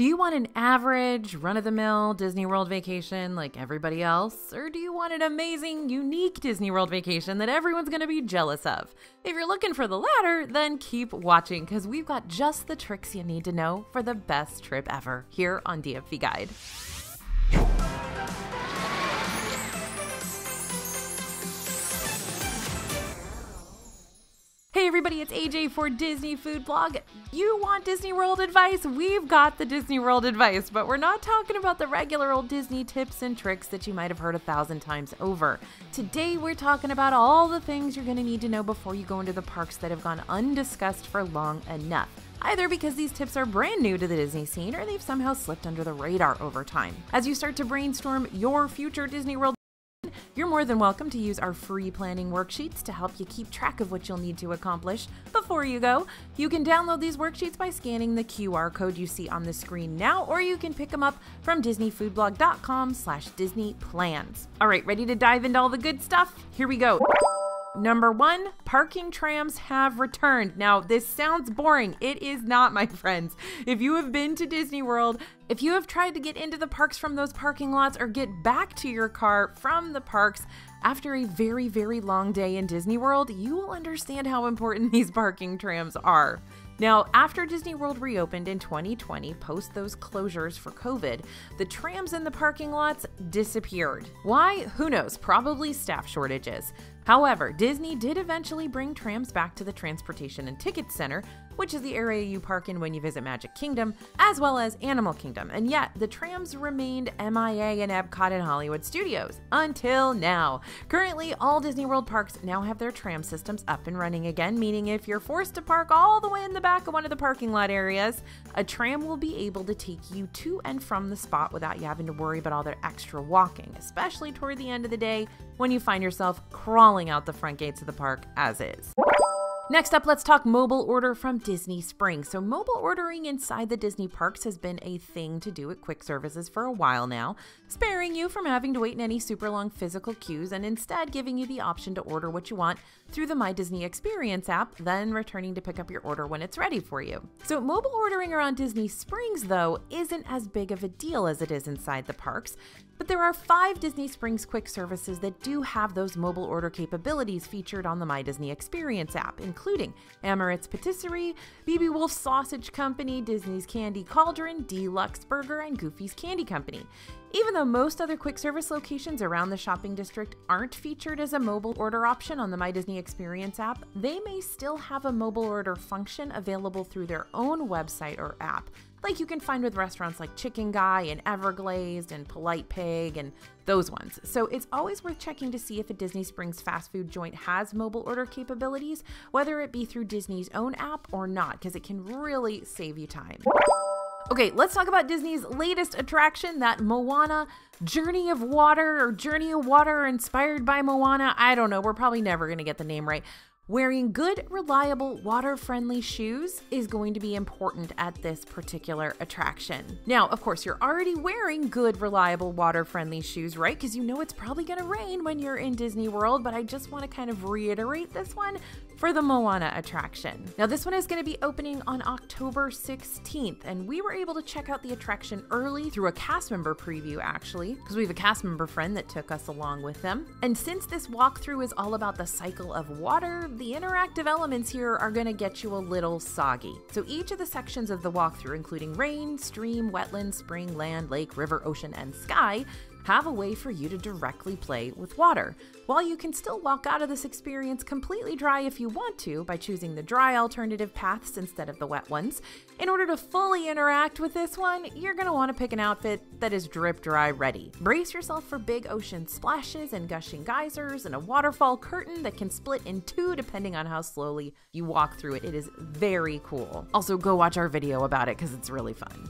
Do you want an average, run of the mill Disney World vacation like everybody else? Or do you want an amazing, unique Disney World vacation that everyone's going to be jealous of? If you're looking for the latter, then keep watching because we've got just the tricks you need to know for the best trip ever here on DFB Guide. Hey everybody, it's AJ for Disney Food Blog. You want Disney World advice? We've got the Disney World advice, but we're not talking about the regular old Disney tips and tricks that you might have heard a thousand times over. Today we're talking about all the things you're going to need to know before you go into the parks that have gone undiscussed for long enough. Either because these tips are brand new to the Disney scene or they've somehow slipped under the radar over time. As you start to brainstorm your future Disney World you're more than welcome to use our free planning worksheets to help you keep track of what you'll need to accomplish before you go. You can download these worksheets by scanning the QR code you see on the screen now, or you can pick them up from disneyfoodblog.com slash disneyplans. All right, ready to dive into all the good stuff? Here we go. Number one, parking trams have returned. Now, this sounds boring. It is not, my friends. If you have been to Disney World, if you have tried to get into the parks from those parking lots or get back to your car from the parks after a very, very long day in Disney World, you will understand how important these parking trams are. Now, after Disney World reopened in 2020, post those closures for COVID, the trams in the parking lots disappeared. Why? Who knows? Probably staff shortages. However, Disney did eventually bring trams back to the Transportation and Ticket Center, which is the area you park in when you visit Magic Kingdom, as well as Animal Kingdom. And yet, the trams remained MIA in Epcot and Hollywood Studios until now. Currently, all Disney World parks now have their tram systems up and running again, meaning if you're forced to park all the way in the back of one of the parking lot areas, a tram will be able to take you to and from the spot without you having to worry about all that extra walking, especially toward the end of the day when you find yourself crawling out the front gates of the park as is. Next up, let's talk mobile order from Disney Springs. So, mobile ordering inside the Disney parks has been a thing to do at quick services for a while now, sparing you from having to wait in any super long physical queues and instead giving you the option to order what you want through the My Disney Experience app, then returning to pick up your order when it's ready for you. So, mobile ordering around Disney Springs, though, isn't as big of a deal as it is inside the parks. But there are five Disney Springs quick services that do have those mobile order capabilities featured on the My Disney Experience app, including Amorette's Patisserie, BB Wolf Sausage Company, Disney's Candy Cauldron, Deluxe Burger, and Goofy's Candy Company. Even though most other quick service locations around the shopping district aren't featured as a mobile order option on the My Disney Experience app, they may still have a mobile order function available through their own website or app like you can find with restaurants like Chicken Guy and Everglazed and Polite Pig and those ones. So it's always worth checking to see if a Disney Springs fast food joint has mobile order capabilities, whether it be through Disney's own app or not, because it can really save you time. Okay, let's talk about Disney's latest attraction, that Moana Journey of Water or Journey of Water inspired by Moana. I don't know, we're probably never going to get the name right. Wearing good, reliable, water friendly shoes is going to be important at this particular attraction. Now, of course, you're already wearing good, reliable, water friendly shoes, right? Because you know it's probably going to rain when you're in Disney World, but I just want to kind of reiterate this one for the Moana attraction. Now, this one is going to be opening on October 16th, and we were able to check out the attraction early through a cast member preview, actually, because we have a cast member friend that took us along with them. And since this walkthrough is all about the cycle of water, the interactive elements here are going to get you a little soggy. So each of the sections of the walkthrough, including rain, stream, wetland, spring, land, lake, river, ocean, and sky, have a way for you to directly play with water. While you can still walk out of this experience completely dry if you want to by choosing the dry alternative paths instead of the wet ones, in order to fully interact with this one, you're going to want to pick an outfit that is drip dry ready. Brace yourself for big ocean splashes and gushing geysers and a waterfall curtain that can split in two depending on how slowly you walk through it. It is very cool. Also, go watch our video about it because it's really fun.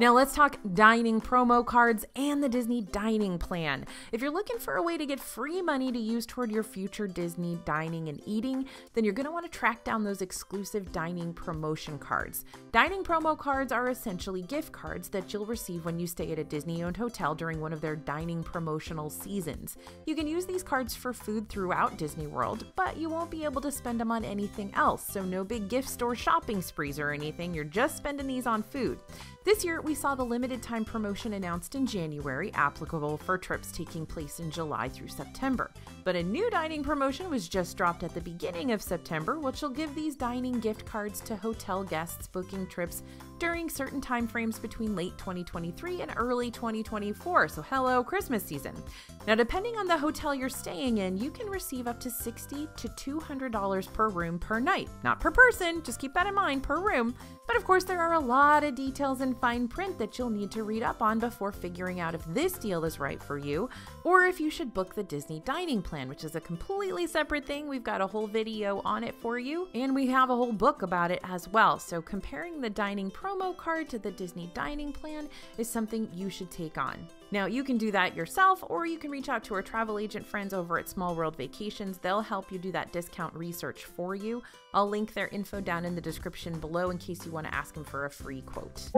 Now let's talk dining promo cards and the Disney Dining Plan. If you're looking for a way to get free money to use toward your future Disney dining and eating, then you're going to want to track down those exclusive dining promotion cards. Dining promo cards are essentially gift cards that you'll receive when you stay at a Disney owned hotel during one of their dining promotional seasons. You can use these cards for food throughout Disney World, but you won't be able to spend them on anything else, so no big gift store shopping sprees or anything, you're just spending these on food. This year, we saw the limited time promotion announced in January, applicable for trips taking place in July through September. But a new dining promotion was just dropped at the beginning of September, which will give these dining gift cards to hotel guests booking trips during certain timeframes between late 2023 and early 2024. So, hello, Christmas season. Now, depending on the hotel you're staying in, you can receive up to 60 to $200 per room per night. Not per person, just keep that in mind, per room. But of course, there are a lot of details in fine print that you'll need to read up on before figuring out if this deal is right for you, or if you should book the Disney Dining Plan, which is a completely separate thing. We've got a whole video on it for you, and we have a whole book about it as well. So, comparing the dining promo card to the Disney Dining Plan is something you should take on. Now, you can do that yourself, or you can reach out to our travel agent friends over at Small World Vacations. They'll help you do that discount research for you. I'll link their info down in the description below in case you want to ask them for a free quote.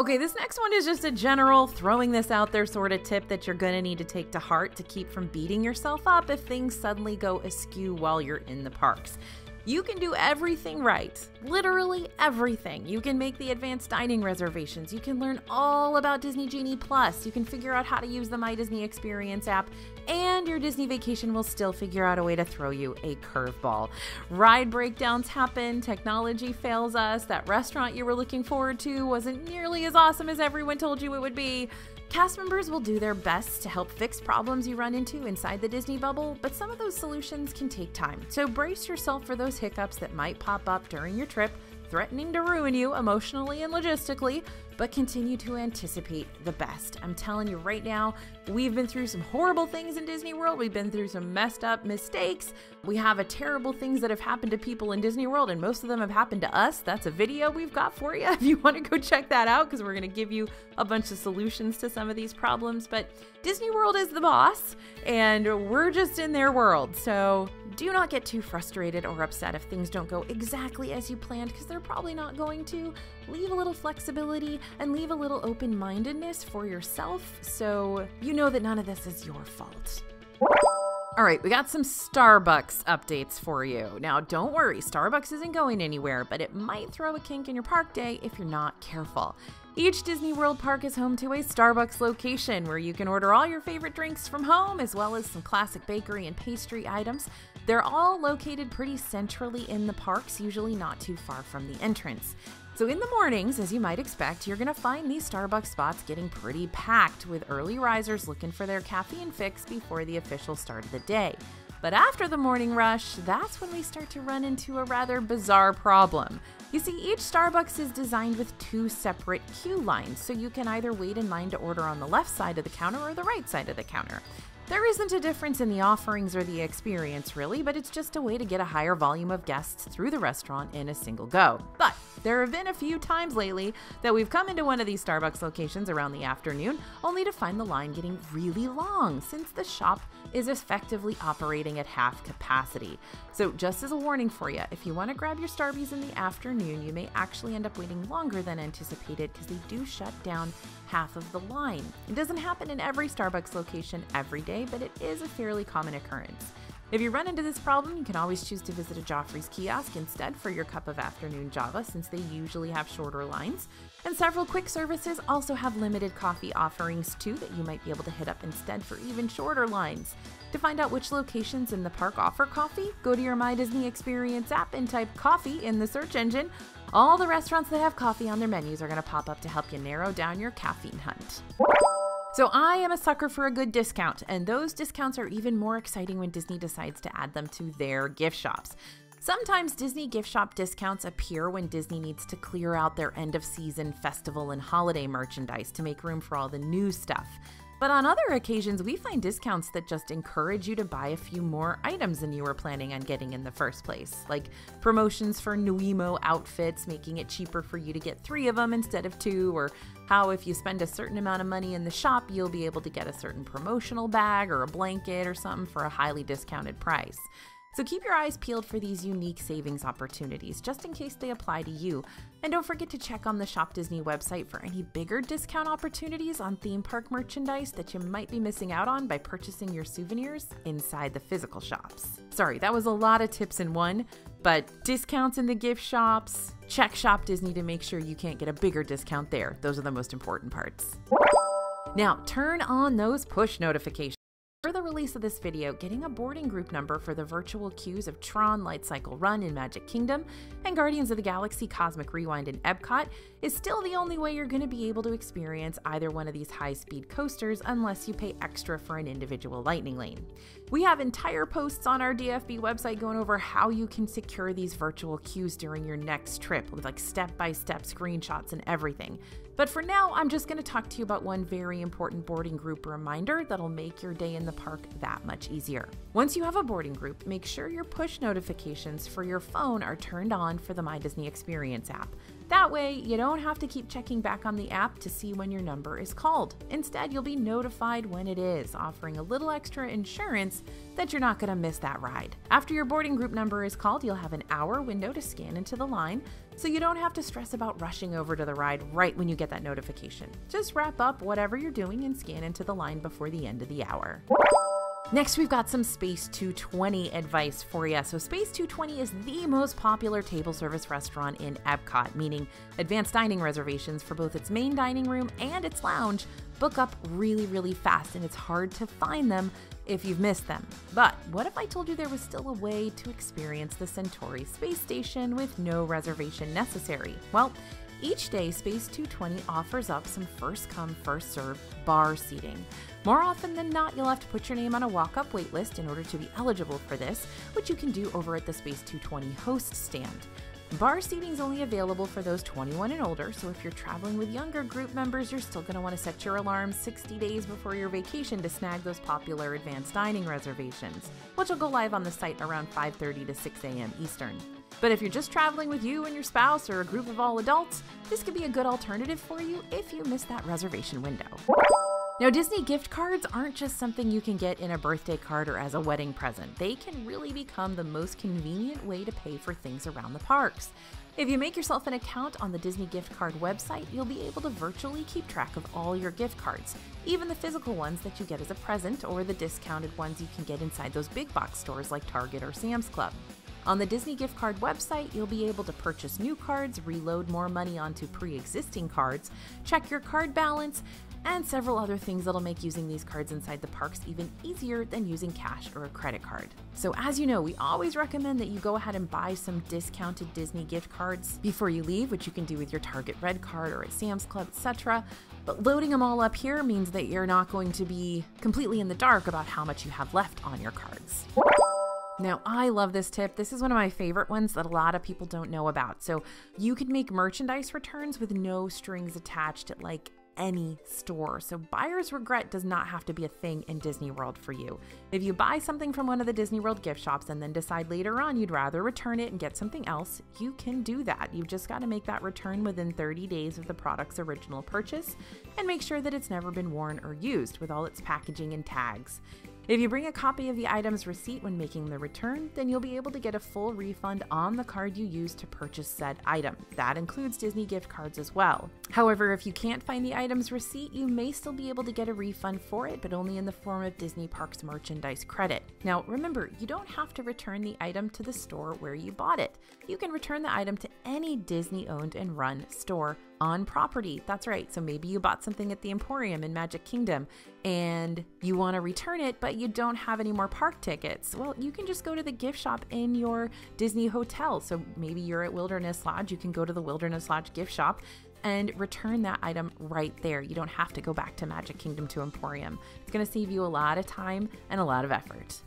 Okay, this next one is just a general throwing this out there sort of tip that you're going to need to take to heart to keep from beating yourself up if things suddenly go askew while you're in the parks. You can do everything right. Literally everything. You can make the advanced dining reservations. You can learn all about Disney Genie Plus. You can figure out how to use the My Disney Experience app. And your Disney vacation will still figure out a way to throw you a curveball. Ride breakdowns happen, technology fails us, that restaurant you were looking forward to wasn't nearly as awesome as everyone told you it would be. Cast members will do their best to help fix problems you run into inside the Disney bubble, but some of those solutions can take time. So brace yourself for those hiccups that might pop up during your trip, threatening to ruin you emotionally and logistically, but continue to anticipate the best. I'm telling you right now, we've been through some horrible things in Disney World. We've been through some messed up mistakes. We have a terrible things that have happened to people in Disney World, and most of them have happened to us. That's a video we've got for you if you want to go check that out because we're going to give you a bunch of solutions to some of these problems. But Disney World is the boss, and we're just in their world. So do not get too frustrated or upset if things don't go exactly as you planned because they're probably not going to. Leave a little flexibility and leave a little open mindedness for yourself so you know that none of this is your fault. All right, we got some Starbucks updates for you. Now, don't worry, Starbucks isn't going anywhere, but it might throw a kink in your park day if you're not careful. Each Disney World park is home to a Starbucks location where you can order all your favorite drinks from home, as well as some classic bakery and pastry items. They're all located pretty centrally in the parks, usually not too far from the entrance. So, in the mornings, as you might expect, you're going to find these Starbucks spots getting pretty packed with early risers looking for their caffeine fix before the official start of the day. But after the morning rush, that's when we start to run into a rather bizarre problem. You see, each Starbucks is designed with two separate queue lines, so you can either wait in line to order on the left side of the counter or the right side of the counter. There isn't a difference in the offerings or the experience, really, but it's just a way to get a higher volume of guests through the restaurant in a single go. But there have been a few times lately that we've come into one of these Starbucks locations around the afternoon only to find the line getting really long since the shop is effectively operating at half capacity. So, just as a warning for you, if you want to grab your Starbies in the afternoon, you may actually end up waiting longer than anticipated because they do shut down half of the line. It doesn't happen in every Starbucks location every day, but it is a fairly common occurrence. If you run into this problem, you can always choose to visit a Joffrey's kiosk instead for your cup of afternoon Java since they usually have shorter lines. And several quick services also have limited coffee offerings too that you might be able to hit up instead for even shorter lines. To find out which locations in the park offer coffee, go to your My Disney Experience app and type coffee in the search engine. All the restaurants that have coffee on their menus are going to pop up to help you narrow down your caffeine hunt. So I am a sucker for a good discount, and those discounts are even more exciting when Disney decides to add them to their gift shops. Sometimes Disney gift shop discounts appear when Disney needs to clear out their end of season festival and holiday merchandise to make room for all the new stuff. But on other occasions, we find discounts that just encourage you to buy a few more items than you were planning on getting in the first place, like promotions for Nuimo outfits, making it cheaper for you to get three of them instead of two, or how if you spend a certain amount of money in the shop, you'll be able to get a certain promotional bag or a blanket or something for a highly discounted price. So keep your eyes peeled for these unique savings opportunities, just in case they apply to you. And don't forget to check on the Shop Disney website for any bigger discount opportunities on theme park merchandise that you might be missing out on by purchasing your souvenirs inside the physical shops. Sorry, that was a lot of tips in one, but discounts in the gift shops, check Shop Disney to make sure you can't get a bigger discount there. Those are the most important parts. Now, turn on those push notifications. For the release of this video, getting a boarding group number for the virtual queues of Tron Light Cycle Run in Magic Kingdom and Guardians of the Galaxy Cosmic Rewind in Epcot is still the only way you're going to be able to experience either one of these high speed coasters unless you pay extra for an individual lightning lane. We have entire posts on our DFB website going over how you can secure these virtual queues during your next trip with like step by step screenshots and everything. But for now, I'm just going to talk to you about one very important boarding group reminder that'll make your day in the park that much easier. Once you have a boarding group, make sure your push notifications for your phone are turned on for the My Disney Experience app. That way, you don't have to keep checking back on the app to see when your number is called. Instead, you'll be notified when it is, offering a little extra insurance that you're not going to miss that ride. After your boarding group number is called, you'll have an hour window to scan into the line, so you don't have to stress about rushing over to the ride right when you get that notification. Just wrap up whatever you're doing and scan into the line before the end of the hour. Next, we've got some Space 220 advice for you. So, Space 220 is the most popular table service restaurant in Epcot, meaning advanced dining reservations for both its main dining room and its lounge book up really, really fast, and it's hard to find them if you've missed them. But what if I told you there was still a way to experience the Centauri space station with no reservation necessary? Well, each day, Space 220 offers up some first come, first served bar seating. More often than not, you'll have to put your name on a walk up waitlist in order to be eligible for this, which you can do over at the Space 220 host stand. Bar seating is only available for those 21 and older, so if you're traveling with younger group members, you're still going to want to set your alarm 60 days before your vacation to snag those popular advanced dining reservations, which will go live on the site around 5:30 to 6 a.m. Eastern. But if you're just traveling with you and your spouse or a group of all adults, this could be a good alternative for you if you miss that reservation window. Now, Disney gift cards aren't just something you can get in a birthday card or as a wedding present. They can really become the most convenient way to pay for things around the parks. If you make yourself an account on the Disney gift card website, you'll be able to virtually keep track of all your gift cards, even the physical ones that you get as a present or the discounted ones you can get inside those big box stores like Target or Sam's Club. On the Disney gift card website, you'll be able to purchase new cards, reload more money onto pre existing cards, check your card balance, and several other things that'll make using these cards inside the parks even easier than using cash or a credit card. So, as you know, we always recommend that you go ahead and buy some discounted Disney gift cards before you leave, which you can do with your Target Red card or at Sam's Club, etc. But loading them all up here means that you're not going to be completely in the dark about how much you have left on your cards. Now, I love this tip. This is one of my favorite ones that a lot of people don't know about. So, you can make merchandise returns with no strings attached at like any store. So, buyer's regret does not have to be a thing in Disney World for you. If you buy something from one of the Disney World gift shops and then decide later on you'd rather return it and get something else, you can do that. You've just got to make that return within 30 days of the product's original purchase and make sure that it's never been worn or used with all its packaging and tags. If you bring a copy of the item's receipt when making the return, then you'll be able to get a full refund on the card you used to purchase said item. That includes Disney gift cards as well. However, if you can't find the item's receipt, you may still be able to get a refund for it, but only in the form of Disney Parks merchandise credit. Now, remember, you don't have to return the item to the store where you bought it. You can return the item to any Disney owned and run store on property. That's right. So maybe you bought something at the Emporium in Magic Kingdom and you want to return it, but you don't have any more park tickets. Well, you can just go to the gift shop in your Disney hotel. So maybe you're at Wilderness Lodge, you can go to the Wilderness Lodge gift shop and return that item right there. You don't have to go back to Magic Kingdom to Emporium. It's going to save you a lot of time and a lot of effort.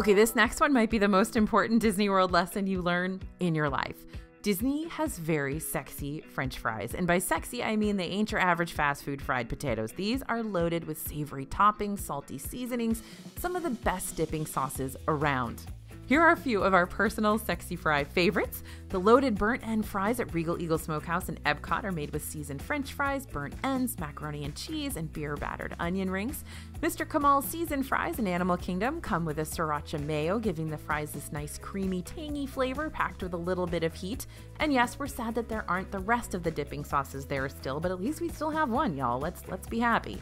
Okay, this next one might be the most important Disney World lesson you learn in your life. Disney has very sexy french fries. And by sexy, I mean they ain't your average fast food fried potatoes. These are loaded with savory toppings, salty seasonings, some of the best dipping sauces around. Here are a few of our personal sexy fry favorites. The loaded burnt end fries at Regal Eagle Smokehouse in Epcot are made with seasoned french fries, burnt ends, macaroni and cheese, and beer battered onion rings. Mr. Kamal's seasoned fries in Animal Kingdom come with a sriracha mayo, giving the fries this nice creamy, tangy flavor packed with a little bit of heat. And yes, we're sad that there aren't the rest of the dipping sauces there still, but at least we still have one, y'all. Let's let's be happy.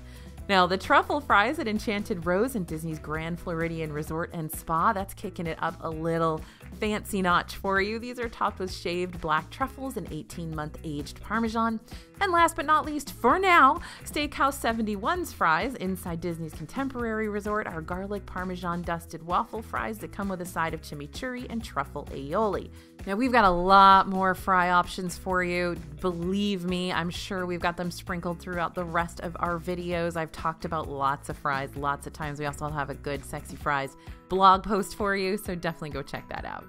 Now, the truffle fries at Enchanted Rose in Disney's Grand Floridian Resort and Spa, that's kicking it up a little fancy notch for you. These are topped with shaved black truffles and 18 month aged Parmesan. And last but not least, for now, Steakhouse 71's fries inside Disney's Contemporary Resort are garlic Parmesan dusted waffle fries that come with a side of chimichurri and truffle aioli. Now, we've got a lot more fry options for you. Believe me, I'm sure we've got them sprinkled throughout the rest of our videos. I've talked about lots of fries lots of times. We also have a good sexy fries blog post for you, so definitely go check that out.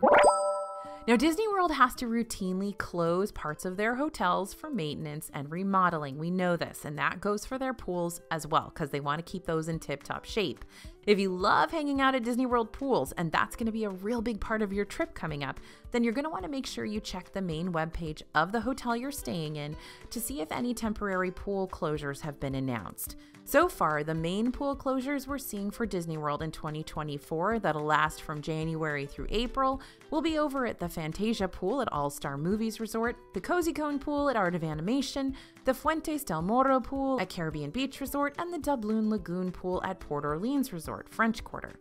Now, Disney World has to routinely close parts of their hotels for maintenance and remodeling. We know this, and that goes for their pools as well, because they want to keep those in tip top shape. If you love hanging out at Disney World pools, and that's going to be a real big part of your trip coming up, then you're going to want to make sure you check the main webpage of the hotel you're staying in to see if any temporary pool closures have been announced. So far, the main pool closures we're seeing for Disney World in 2024 that'll last from January through April will be over at the Fantasia Pool at All Star Movies Resort, the Cozy Cone Pool at Art of Animation, the Fuentes del Morro Pool at Caribbean Beach Resort, and the Doubloon Lagoon Pool at Port Orleans Resort, French Quarter.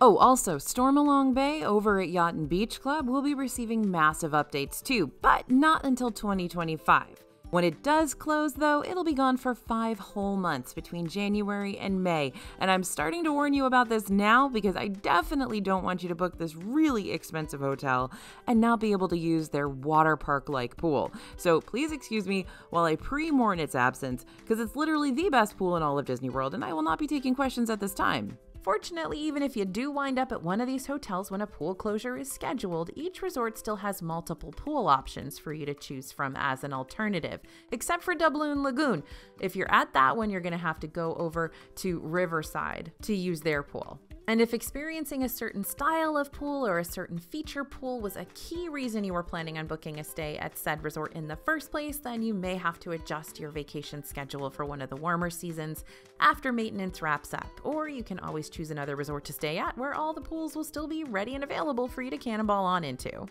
Oh, also, Stormalong Bay over at Yacht and Beach Club will be receiving massive updates too, but not until 2025. When it does close, though, it'll be gone for five whole months between January and May. And I'm starting to warn you about this now because I definitely don't want you to book this really expensive hotel and not be able to use their water park like pool. So please excuse me while I pre mourn its absence because it's literally the best pool in all of Disney World, and I will not be taking questions at this time. Fortunately, even if you do wind up at one of these hotels when a pool closure is scheduled, each resort still has multiple pool options for you to choose from as an alternative, except for Doubloon Lagoon. If you're at that one, you're going to have to go over to Riverside to use their pool. And if experiencing a certain style of pool or a certain feature pool was a key reason you were planning on booking a stay at said resort in the first place, then you may have to adjust your vacation schedule for one of the warmer seasons after maintenance wraps up. Or you can always choose another resort to stay at where all the pools will still be ready and available for you to cannonball on into.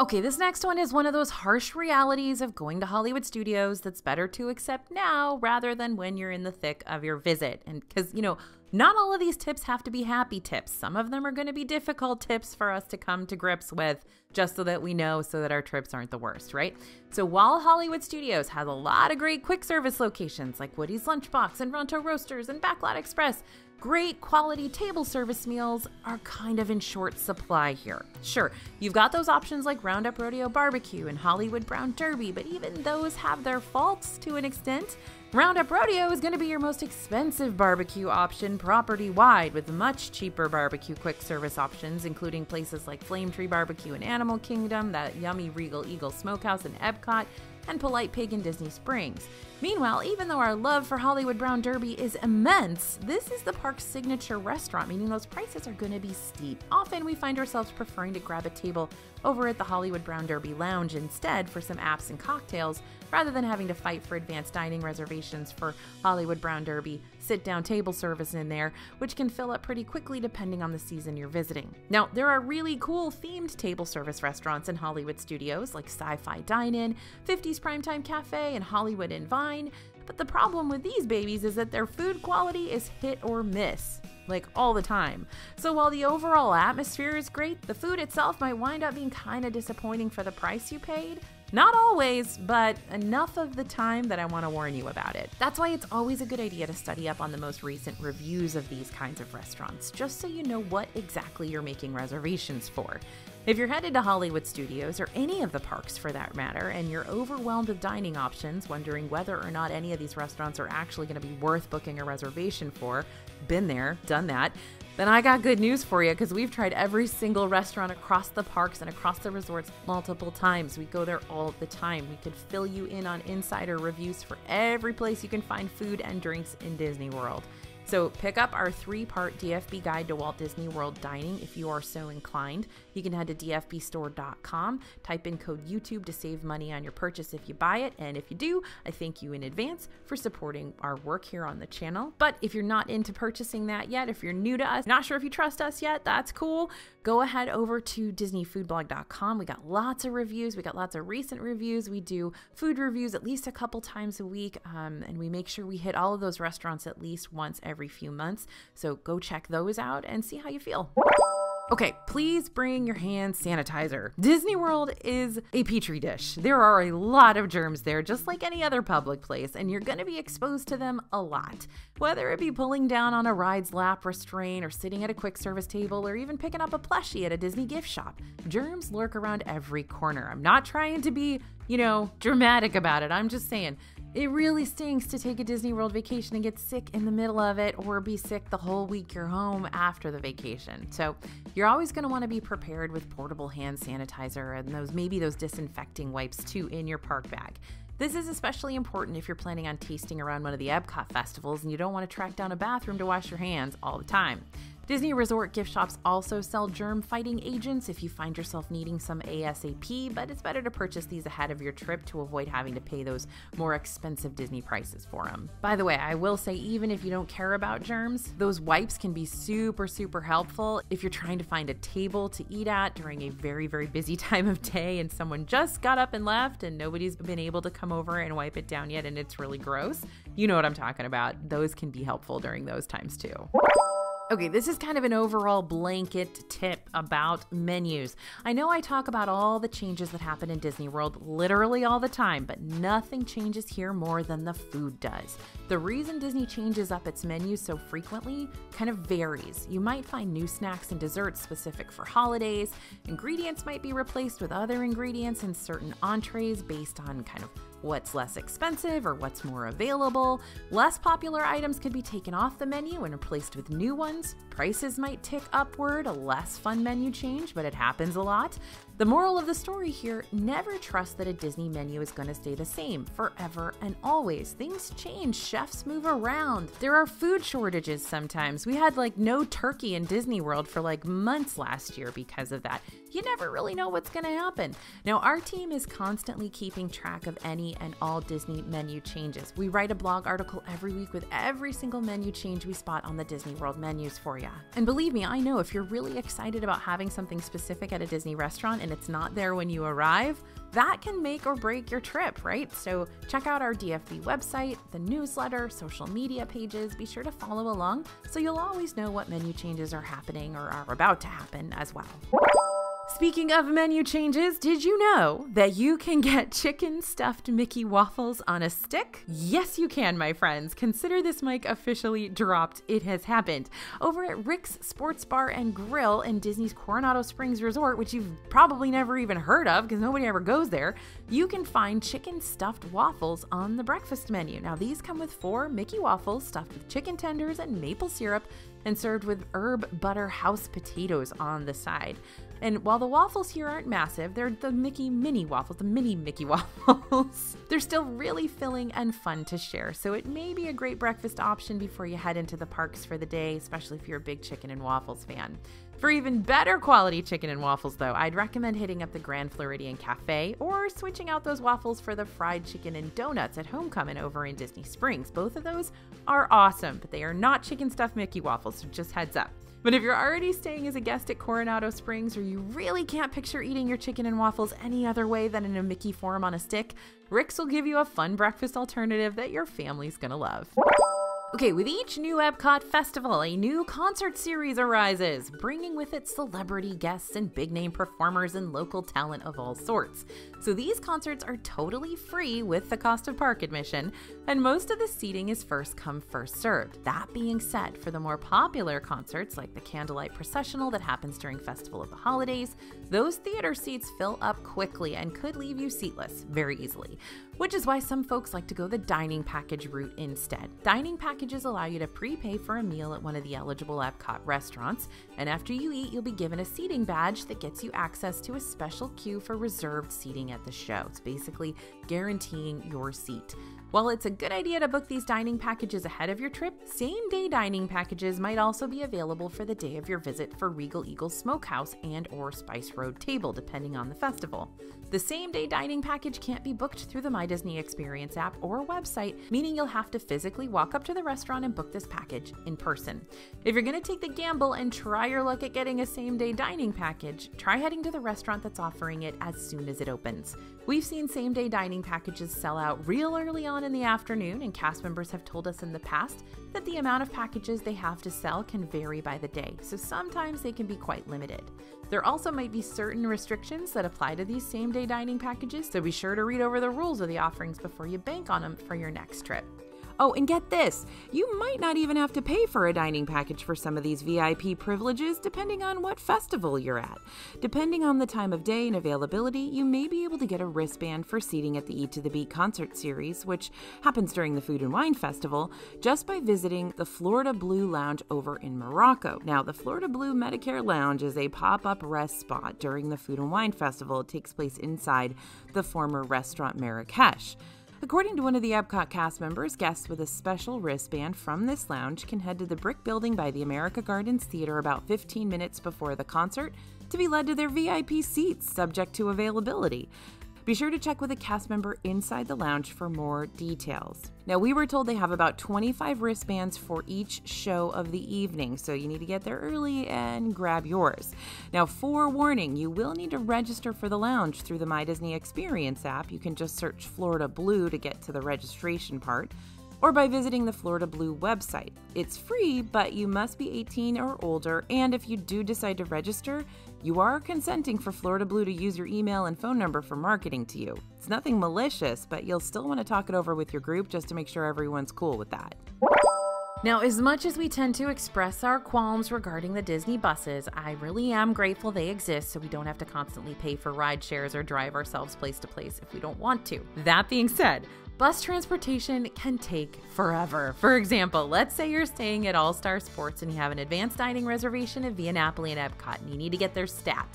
Okay, this next one is one of those harsh realities of going to Hollywood studios that's better to accept now rather than when you're in the thick of your visit. And because, you know, not all of these tips have to be happy tips. Some of them are going to be difficult tips for us to come to grips with just so that we know so that our trips aren't the worst, right? So while Hollywood Studios has a lot of great quick service locations like Woody's Lunchbox and Ronto Roasters and Backlot Express, great quality table service meals are kind of in short supply here. Sure, you've got those options like Roundup Rodeo Barbecue and Hollywood Brown Derby, but even those have their faults to an extent. Roundup Rodeo is going to be your most expensive barbecue option property wide, with much cheaper barbecue quick service options, including places like Flame Tree Barbecue and Animal Kingdom, that yummy Regal Eagle Smokehouse in Epcot, and Polite Pig in Disney Springs. Meanwhile, even though our love for Hollywood Brown Derby is immense, this is the park's signature restaurant, meaning those prices are going to be steep. Often we find ourselves preferring to grab a table over at the Hollywood Brown Derby Lounge instead for some apps and cocktails, rather than having to fight for advanced dining reservations for Hollywood Brown Derby sit down table service in there, which can fill up pretty quickly depending on the season you're visiting. Now, there are really cool themed table service restaurants in Hollywood studios like Sci Fi Dine In, 50s Primetime Cafe, and Hollywood and Vine. But the problem with these babies is that their food quality is hit or miss like all the time. So while the overall atmosphere is great, the food itself might wind up being kind of disappointing for the price you paid. Not always, but enough of the time that I want to warn you about it. That's why it's always a good idea to study up on the most recent reviews of these kinds of restaurants, just so you know what exactly you're making reservations for. If you're headed to Hollywood Studios, or any of the parks for that matter, and you're overwhelmed with dining options, wondering whether or not any of these restaurants are actually going to be worth booking a reservation for, been there, done that then I got good news for you because we've tried every single restaurant across the parks and across the resorts multiple times. We go there all the time. We could fill you in on insider reviews for every place you can find food and drinks in Disney World. So pick up our three part DFB guide to Walt Disney World dining if you are so inclined. You can head to dfbstore.com, type in code YouTube to save money on your purchase if you buy it. And if you do, I thank you in advance for supporting our work here on the channel. But if you're not into purchasing that yet, if you're new to us, not sure if you trust us yet, that's cool. Go ahead over to disneyfoodblog.com. We got lots of reviews. We got lots of recent reviews. We do food reviews at least a couple times a week, um, and we make sure we hit all of those restaurants at least once every every few months. So go check those out and see how you feel. Okay, please bring your hand sanitizer. Disney World is a petri dish. There are a lot of germs there, just like any other public place, and you're gonna be exposed to them a lot. Whether it be pulling down on a ride's lap restraint, or sitting at a quick service table, or even picking up a plushie at a Disney gift shop, germs lurk around every corner. I'm not trying to be, you know, dramatic about it. I'm just saying it really stinks to take a Disney World vacation and get sick in the middle of it or be sick the whole week you're home after the vacation. So, you're always going to want to be prepared with portable hand sanitizer and those maybe those disinfecting wipes too in your park bag. This is especially important if you're planning on tasting around one of the Epcot festivals and you don't want to track down a bathroom to wash your hands all the time. Disney Resort gift shops also sell germ fighting agents if you find yourself needing some ASAP, but it's better to purchase these ahead of your trip to avoid having to pay those more expensive Disney prices for them. By the way, I will say, even if you don't care about germs, those wipes can be super, super helpful if you're trying to find a table to eat at during a very, very busy time of day and someone just got up and left and nobody's been able to come over and wipe it down yet and it's really gross. You know what I'm talking about. Those can be helpful during those times too. Okay, this is kind of an overall blanket tip about menus. I know I talk about all the changes that happen in Disney World literally all the time, but nothing changes here more than the food does. The reason Disney changes up its menu so frequently kind of varies. You might find new snacks and desserts specific for holidays, ingredients might be replaced with other ingredients in certain entrees based on kind of what's less expensive or what's more available. Less popular items could be taken off the menu and replaced with new ones. Prices might tick upward, a less fun menu change, but it happens a lot. The moral of the story here never trust that a Disney menu is going to stay the same forever and always. Things change, chefs move around. There are food shortages sometimes. We had like no turkey in Disney World for like months last year because of that. You never really know what's going to happen. Now, our team is constantly keeping track of any and all Disney menu changes. We write a blog article every week with every single menu change we spot on the Disney World menus for you. And believe me, I know if you're really excited about having something specific at a Disney restaurant and it's not there when you arrive, that can make or break your trip, right? So check out our DFB website, the newsletter, social media pages. Be sure to follow along so you'll always know what menu changes are happening or are about to happen as well. Speaking of menu changes, did you know that you can get chicken stuffed Mickey waffles on a stick? Yes, you can, my friends. Consider this mic officially dropped. It has happened. Over at Rick's Sports Bar and Grill in Disney's Coronado Springs Resort, which you've probably never even heard of because nobody ever goes there, you can find chicken stuffed waffles on the breakfast menu. Now, these come with four Mickey waffles stuffed with chicken tenders and maple syrup and served with herb butter house potatoes on the side. And while the waffles here aren't massive, they're the Mickey mini waffles, the mini Mickey waffles. they're still really filling and fun to share, so it may be a great breakfast option before you head into the parks for the day, especially if you're a big chicken and waffles fan. For even better quality chicken and waffles, though, I'd recommend hitting up the Grand Floridian Cafe or switching out those waffles for the fried chicken and donuts at Homecoming over in Disney Springs. Both of those are awesome, but they are not chicken stuffed Mickey waffles, so just heads up. But if you're already staying as a guest at Coronado Springs or you really can't picture eating your chicken and waffles any other way than in a Mickey form on a stick, Rick's will give you a fun breakfast alternative that your family's gonna love. Okay, with each new Epcot festival, a new concert series arises, bringing with it celebrity guests and big name performers and local talent of all sorts. So these concerts are totally free with the cost of park admission, and most of the seating is first come, first served. That being said, for the more popular concerts like the Candlelight Processional that happens during Festival of the Holidays, those theater seats fill up quickly and could leave you seatless very easily, which is why some folks like to go the dining package route instead. Dining packages allow you to prepay for a meal at one of the eligible Epcot restaurants, and after you eat, you'll be given a seating badge that gets you access to a special queue for reserved seating at the show. It's basically guaranteeing your seat. While it's a good idea to book these dining packages ahead of your trip, same day dining packages might also be available for the day of your visit for Regal Eagle Smokehouse and or Spice Road Table depending on the festival. The same day dining package can't be booked through the My Disney Experience app or website, meaning you'll have to physically walk up to the restaurant and book this package in person. If you're going to take the gamble and try your luck at getting a same day dining package, try heading to the restaurant that's offering it as soon as it opens. We've seen same day dining packages sell out real early on in the afternoon, and cast members have told us in the past that the amount of packages they have to sell can vary by the day, so sometimes they can be quite limited. There also might be certain restrictions that apply to these same day dining packages, so be sure to read over the rules of the offerings before you bank on them for your next trip. Oh, and get this you might not even have to pay for a dining package for some of these VIP privileges, depending on what festival you're at. Depending on the time of day and availability, you may be able to get a wristband for seating at the Eat to the Beat concert series, which happens during the Food and Wine Festival, just by visiting the Florida Blue Lounge over in Morocco. Now, the Florida Blue Medicare Lounge is a pop up rest spot during the Food and Wine Festival. It takes place inside the former restaurant Marrakesh. According to one of the Epcot cast members, guests with a special wristband from this lounge can head to the brick building by the America Gardens Theater about 15 minutes before the concert to be led to their VIP seats, subject to availability. Be sure to check with a cast member inside the lounge for more details. Now, we were told they have about 25 wristbands for each show of the evening, so you need to get there early and grab yours. Now, forewarning, you will need to register for the lounge through the My Disney Experience app. You can just search Florida Blue to get to the registration part or by visiting the Florida Blue website. It's free, but you must be 18 or older, and if you do decide to register, you are consenting for Florida Blue to use your email and phone number for marketing to you. It's nothing malicious, but you'll still want to talk it over with your group just to make sure everyone's cool with that. Now, as much as we tend to express our qualms regarding the Disney buses, I really am grateful they exist so we don't have to constantly pay for ride shares or drive ourselves place to place if we don't want to. That being said, bus transportation can take forever. For example, let's say you're staying at All Star Sports and you have an advanced dining reservation at Via Napoli and Epcot and you need to get there stat.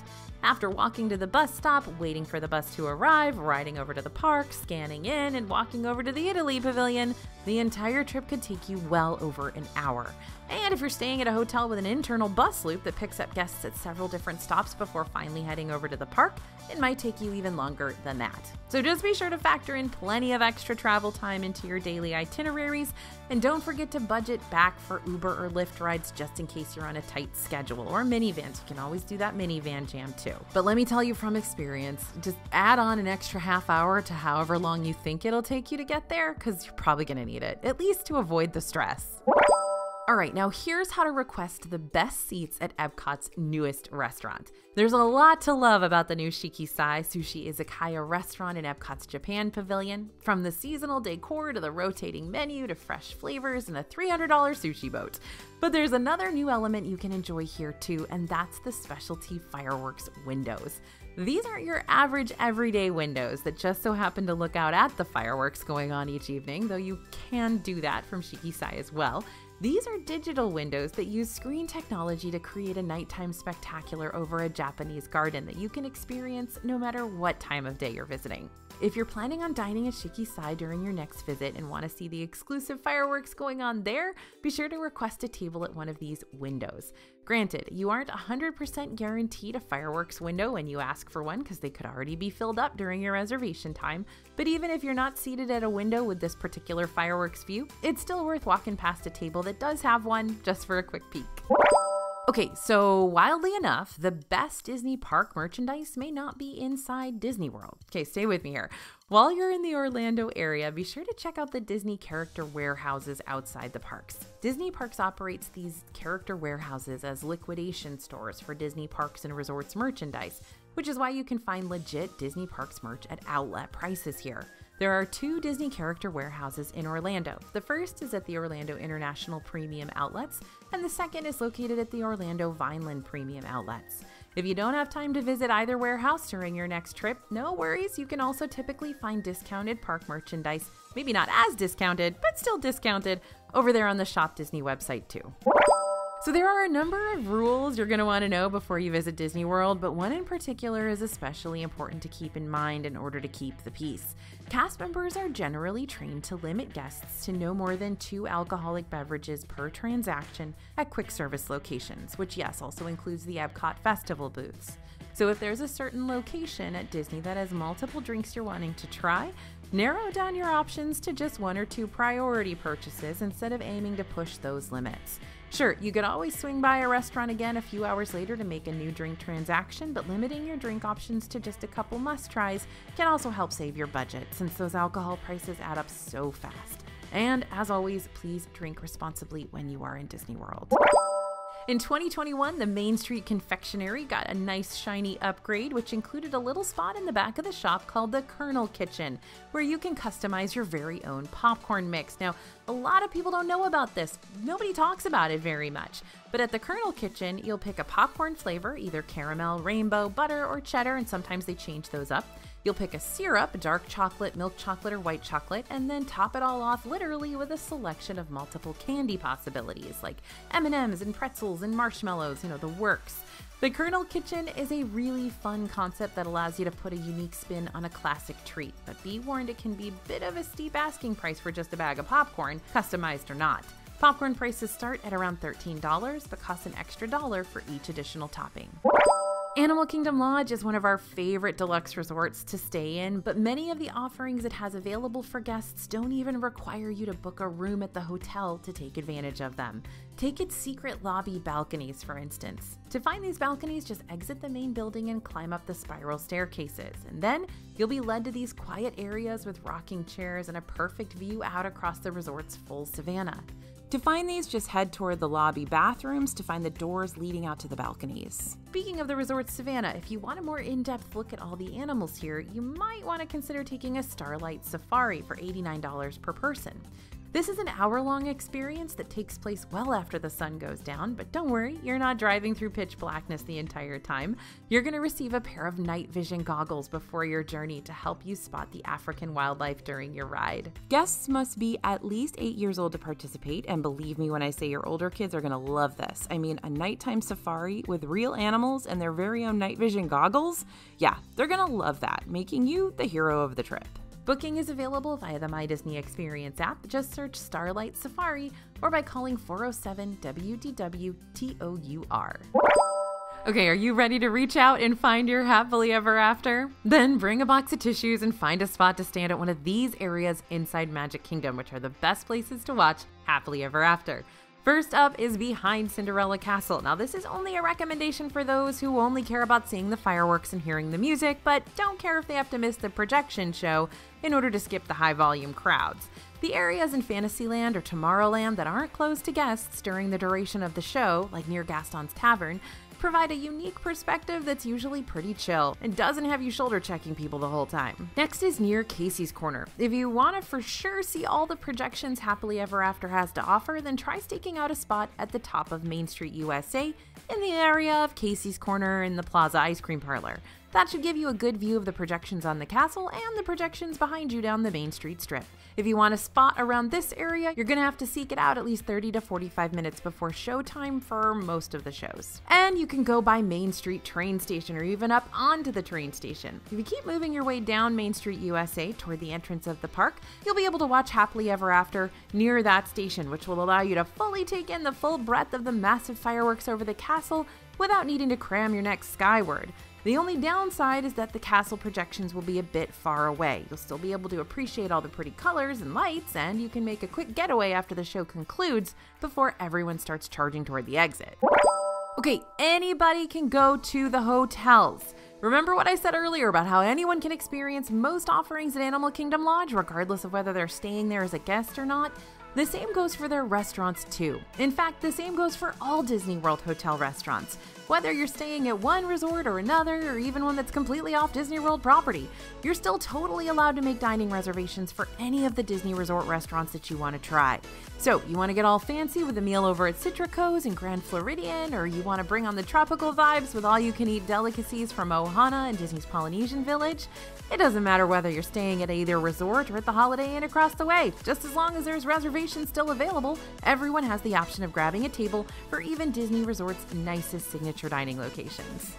After walking to the bus stop, waiting for the bus to arrive, riding over to the park, scanning in, and walking over to the Italy Pavilion, the entire trip could take you well over an hour. And if you're staying at a hotel with an internal bus loop that picks up guests at several different stops before finally heading over to the park, it might take you even longer than that. So just be sure to factor in plenty of extra travel time into your daily itineraries, and don't forget to budget back for Uber or Lyft rides just in case you're on a tight schedule, or minivans. You can always do that minivan jam too. But let me tell you from experience, just add on an extra half hour to however long you think it'll take you to get there, because you're probably going to need it, at least to avoid the stress. All right, now here's how to request the best seats at Epcot's newest restaurant. There's a lot to love about the new Shikisai Sushi Izakaya restaurant in Epcot's Japan Pavilion, from the seasonal decor to the rotating menu to fresh flavors and a $300 sushi boat. But there's another new element you can enjoy here too, and that's the specialty fireworks windows. These aren't your average everyday windows that just so happen to look out at the fireworks going on each evening, though you can do that from Shikisai as well. These are digital windows that use screen technology to create a nighttime spectacular over a Japanese garden that you can experience no matter what time of day you're visiting. If you're planning on dining at Shiki Shikisai during your next visit and want to see the exclusive fireworks going on there, be sure to request a table at one of these windows. Granted, you aren't 100% guaranteed a fireworks window when you ask for one because they could already be filled up during your reservation time, but even if you're not seated at a window with this particular fireworks view, it's still worth walking past a table that does have one just for a quick peek. Okay, so wildly enough, the best Disney park merchandise may not be inside Disney World. Okay, stay with me here. While you're in the Orlando area, be sure to check out the Disney character warehouses outside the parks. Disney Parks operates these character warehouses as liquidation stores for Disney Parks and Resorts merchandise, which is why you can find legit Disney Parks merch at outlet prices here. There are two Disney character warehouses in Orlando. The first is at the Orlando International Premium Outlets, and the second is located at the Orlando Vineland Premium Outlets. If you don't have time to visit either warehouse during your next trip, no worries, you can also typically find discounted park merchandise maybe not as discounted, but still discounted over there on the Shop Disney website too. So, there are a number of rules you're going to want to know before you visit Disney World, but one in particular is especially important to keep in mind in order to keep the peace. Cast members are generally trained to limit guests to no more than two alcoholic beverages per transaction at quick service locations, which, yes, also includes the Epcot Festival booths. So, if there's a certain location at Disney that has multiple drinks you're wanting to try, narrow down your options to just one or two priority purchases instead of aiming to push those limits. Sure, you could always swing by a restaurant again a few hours later to make a new drink transaction, but limiting your drink options to just a couple must tries can also help save your budget since those alcohol prices add up so fast. And as always, please drink responsibly when you are in Disney World. In 2021, the Main Street Confectionery got a nice shiny upgrade, which included a little spot in the back of the shop called the Kernel Kitchen, where you can customize your very own popcorn mix. Now, a lot of people don't know about this. Nobody talks about it very much. But at the Kernel Kitchen, you'll pick a popcorn flavor, either caramel, rainbow, butter, or cheddar, and sometimes they change those up. You'll pick a syrup, dark chocolate, milk chocolate, or white chocolate, and then top it all off literally with a selection of multiple candy possibilities like M&Ms and pretzels and marshmallows, you know, the works. The Kernel Kitchen is a really fun concept that allows you to put a unique spin on a classic treat, but be warned it can be a bit of a steep asking price for just a bag of popcorn, customized or not. Popcorn prices start at around $13, but cost an extra dollar for each additional topping. Animal Kingdom Lodge is one of our favorite deluxe resorts to stay in, but many of the offerings it has available for guests don't even require you to book a room at the hotel to take advantage of them. Take its secret lobby balconies, for instance. To find these balconies, just exit the main building and climb up the spiral staircases, and then you'll be led to these quiet areas with rocking chairs and a perfect view out across the resort's full savannah. To find these, just head toward the lobby bathrooms to find the doors leading out to the balconies. Speaking of the resort's savannah, if you want a more in depth look at all the animals here, you might want to consider taking a Starlight Safari for $89 per person. This is an hour long experience that takes place well after the sun goes down, but don't worry, you're not driving through pitch blackness the entire time. You're going to receive a pair of night vision goggles before your journey to help you spot the African wildlife during your ride. Guests must be at least 8 years old to participate, and believe me when I say your older kids are going to love this. I mean, a nighttime safari with real animals and their very own night vision goggles? Yeah, they're going to love that, making you the hero of the trip. Booking is available via the My Disney Experience app. Just search Starlight Safari or by calling 407 WDW TOUR. Okay, are you ready to reach out and find your happily ever after? Then bring a box of tissues and find a spot to stand at one of these areas inside Magic Kingdom, which are the best places to watch happily ever after. First up is Behind Cinderella Castle. Now, this is only a recommendation for those who only care about seeing the fireworks and hearing the music, but don't care if they have to miss the projection show in order to skip the high volume crowds. The areas in Fantasyland or Tomorrowland that aren't closed to guests during the duration of the show, like near Gaston's Tavern, provide a unique perspective that's usually pretty chill and doesn't have you shoulder checking people the whole time. Next is near Casey's Corner. If you want to for sure see all the projections Happily Ever After has to offer, then try staking out a spot at the top of Main Street USA in the area of Casey's Corner in the Plaza Ice Cream Parlor. That should give you a good view of the projections on the castle and the projections behind you down the Main Street Strip. If you want a spot around this area, you're to have to seek it out at least 30 to 45 minutes before showtime for most of the shows. And you can go by Main Street train station or even up onto the train station. If you keep moving your way down Main Street USA toward the entrance of the park, you'll be able to watch Happily Ever After near that station, which will allow you to fully take in the full breadth of the massive fireworks over the castle without needing to cram your neck skyward. The only downside is that the castle projections will be a bit far away. You'll still be able to appreciate all the pretty colors and lights, and you can make a quick getaway after the show concludes before everyone starts charging toward the exit. Okay, anybody can go to the hotels. Remember what I said earlier about how anyone can experience most offerings at Animal Kingdom Lodge, regardless of whether they're staying there as a guest or not? The same goes for their restaurants, too. In fact, the same goes for all Disney World hotel restaurants. Whether you're staying at one resort or another, or even one that's completely off Disney World property, you're still totally allowed to make dining reservations for any of the Disney Resort restaurants that you want to try. So, you want to get all fancy with a meal over at Citrico's and Grand Floridian, or you want to bring on the tropical vibes with all you can eat delicacies from Ohana and Disney's Polynesian Village? It doesn't matter whether you're staying at either resort or at the Holiday Inn across the way. Just as long as there's reservations still available, everyone has the option of grabbing a table for even Disney Resort's nicest signature dining locations.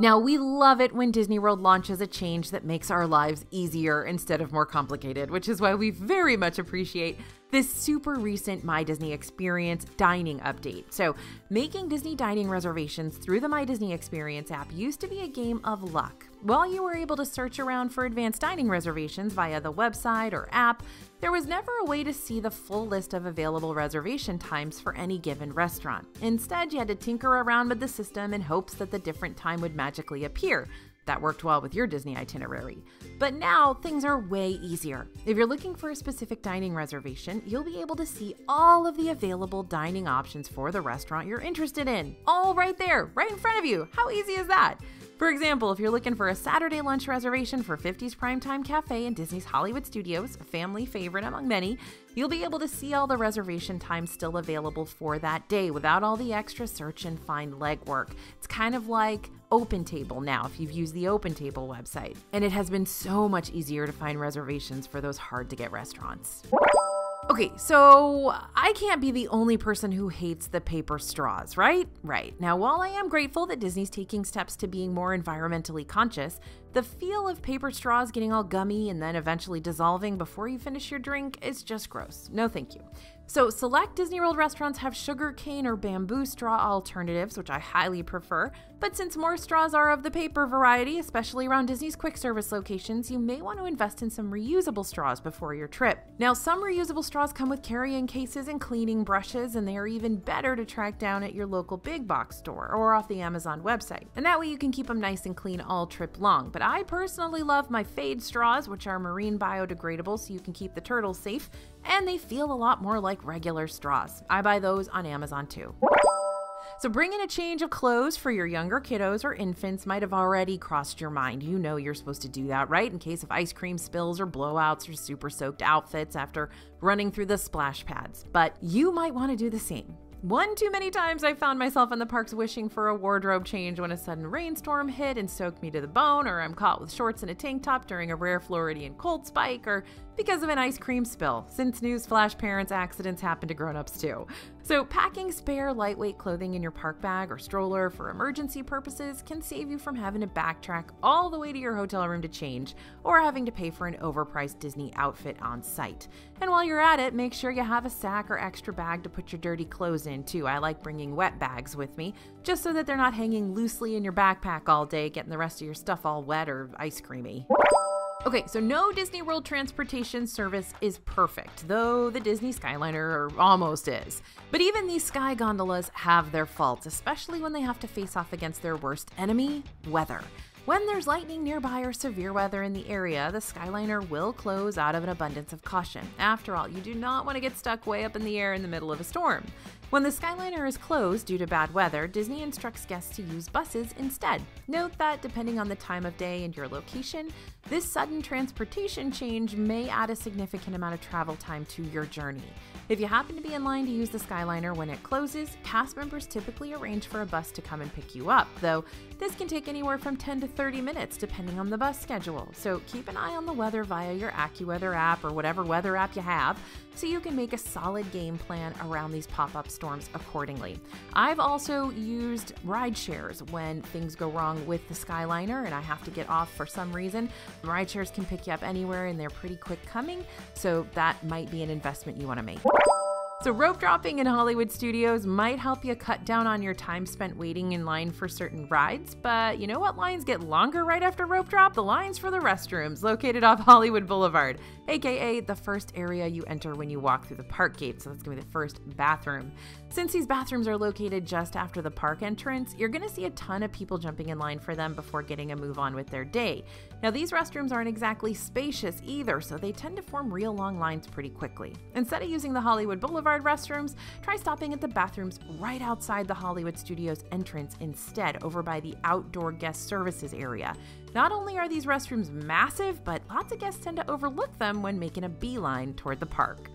Now, we love it when Disney World launches a change that makes our lives easier instead of more complicated, which is why we very much appreciate this super recent My Disney Experience dining update. So, making Disney dining reservations through the My Disney Experience app used to be a game of luck. While you were able to search around for advanced dining reservations via the website or app, there was never a way to see the full list of available reservation times for any given restaurant. Instead, you had to tinker around with the system in hopes that the different time would magically appear. That worked well with your Disney itinerary. But now things are way easier. If you're looking for a specific dining reservation, you'll be able to see all of the available dining options for the restaurant you're interested in. All right there, right in front of you. How easy is that? For example, if you're looking for a Saturday lunch reservation for 50s Primetime Cafe in Disney's Hollywood Studios, a family favorite among many, you'll be able to see all the reservation times still available for that day without all the extra search and find legwork. It's kind of like OpenTable now if you've used the OpenTable website. And it has been so much easier to find reservations for those hard to get restaurants. Okay, so I can't be the only person who hates the paper straws, right? Right. Now, while I am grateful that Disney's taking steps to being more environmentally conscious, the feel of paper straws getting all gummy and then eventually dissolving before you finish your drink is just gross. No, thank you. So, select Disney World restaurants have sugar cane or bamboo straw alternatives, which I highly prefer. But since more straws are of the paper variety, especially around Disney's quick service locations, you may want to invest in some reusable straws before your trip. Now, some reusable straws come with carrying cases and cleaning brushes, and they are even better to track down at your local big box store or off the Amazon website. And that way you can keep them nice and clean all trip long. But I personally love my PHADE straws, which are marine biodegradable, so you can keep the turtles safe, and they feel a lot more like regular straws. I buy those on Amazon too. So, bringing a change of clothes for your younger kiddos or infants might have already crossed your mind. You know you're supposed to do that, right? In case of ice cream spills or blowouts or super soaked outfits after running through the splash pads. But you might want to do the same. One too many times I found myself in the parks wishing for a wardrobe change when a sudden rainstorm hit and soaked me to the bone, or I'm caught with shorts and a tank top during a rare Floridian cold spike, or because of an ice cream spill, since newsflash parents' accidents happen to grown-ups too. So packing spare lightweight clothing in your park bag or stroller for emergency purposes can save you from having to backtrack all the way to your hotel room to change or having to pay for an overpriced Disney outfit on site. And while you're at it, make sure you have a sack or extra bag to put your dirty clothes in too. I like bringing wet bags with me just so that they're not hanging loosely in your backpack all day, getting the rest of your stuff all wet or ice creamy. Okay, so no Disney World transportation service is perfect, though the Disney Skyliner almost is. But even these sky gondolas have their faults, especially when they have to face off against their worst enemy, weather. When there's lightning nearby or severe weather in the area, the Skyliner will close out of an abundance of caution. After all, you do not want to get stuck way up in the air in the middle of a storm. When the Skyliner is closed due to bad weather, Disney instructs guests to use buses instead. Note that depending on the time of day and your location, this sudden transportation change may add a significant amount of travel time to your journey. If you happen to be in line to use the Skyliner when it closes, cast members typically arrange for a bus to come and pick you up, though this can take anywhere from 10 to 30 minutes depending on the bus schedule. So keep an eye on the weather via your AccuWeather app or whatever weather app you have so you can make a solid game plan around these pop up storms accordingly. I've also used ride shares when things go wrong with the Skyliner and I have to get off for some reason. Ride shares can pick you up anywhere and they're pretty quick coming, so that might be an investment you want to make. So, rope dropping in Hollywood studios might help you cut down on your time spent waiting in line for certain rides, but you know what lines get longer right after rope drop? The lines for the restrooms located off Hollywood Boulevard, aka the first area you enter when you walk through the park gate. So, that's gonna be the first bathroom. Since these bathrooms are located just after the park entrance, you're gonna see a ton of people jumping in line for them before getting a move on with their day. Now, these restrooms aren't exactly spacious either, so they tend to form real long lines pretty quickly. Instead of using the Hollywood Boulevard restrooms, try stopping at the bathrooms right outside the Hollywood Studios entrance instead, over by the outdoor guest services area. Not only are these restrooms massive, but lots of guests tend to overlook them when making a beeline toward the park.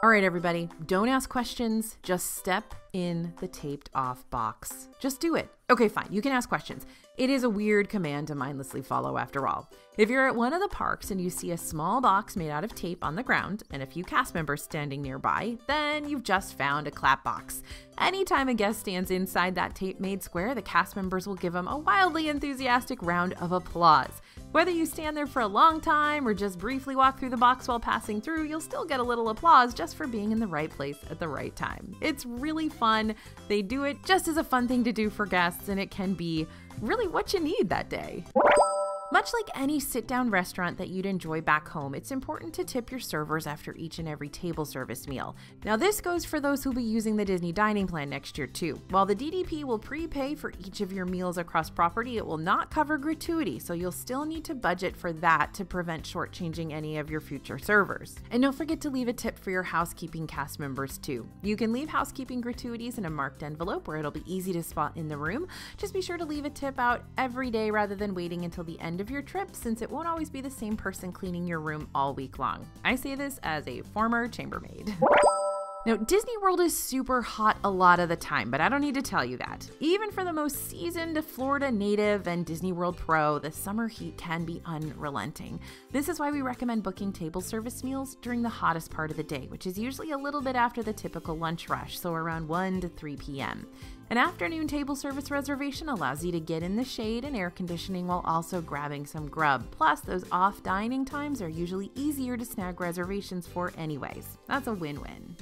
All right, everybody, don't ask questions, just step in the taped off box. Just do it. Okay, fine, you can ask questions. It is a weird command to mindlessly follow after all. If you're at one of the parks and you see a small box made out of tape on the ground and a few cast members standing nearby, then you've just found a clap box. Anytime a guest stands inside that tape made square, the cast members will give them a wildly enthusiastic round of applause. Whether you stand there for a long time or just briefly walk through the box while passing through, you'll still get a little applause just for being in the right place at the right time. It's really fun. They do it just as a fun thing to do for guests, and it can be really what you need that day. Much like any sit down restaurant that you'd enjoy back home, it's important to tip your servers after each and every table service meal. Now, this goes for those who'll be using the Disney Dining Plan next year, too. While the DDP will prepay for each of your meals across property, it will not cover gratuity, so you'll still need to budget for that to prevent shortchanging any of your future servers. And don't forget to leave a tip for your housekeeping cast members, too. You can leave housekeeping gratuities in a marked envelope where it'll be easy to spot in the room. Just be sure to leave a tip out every day rather than waiting until the end of your trip since it won't always be the same person cleaning your room all week long. I say this as a former chambermaid. Now, Disney World is super hot a lot of the time, but I don't need to tell you that. Even for the most seasoned Florida native and Disney World pro, the summer heat can be unrelenting. This is why we recommend booking table service meals during the hottest part of the day, which is usually a little bit after the typical lunch rush, so around 1 to 3 p.m. An afternoon table service reservation allows you to get in the shade and air conditioning while also grabbing some grub. Plus, those off dining times are usually easier to snag reservations for, anyways. That's a win win.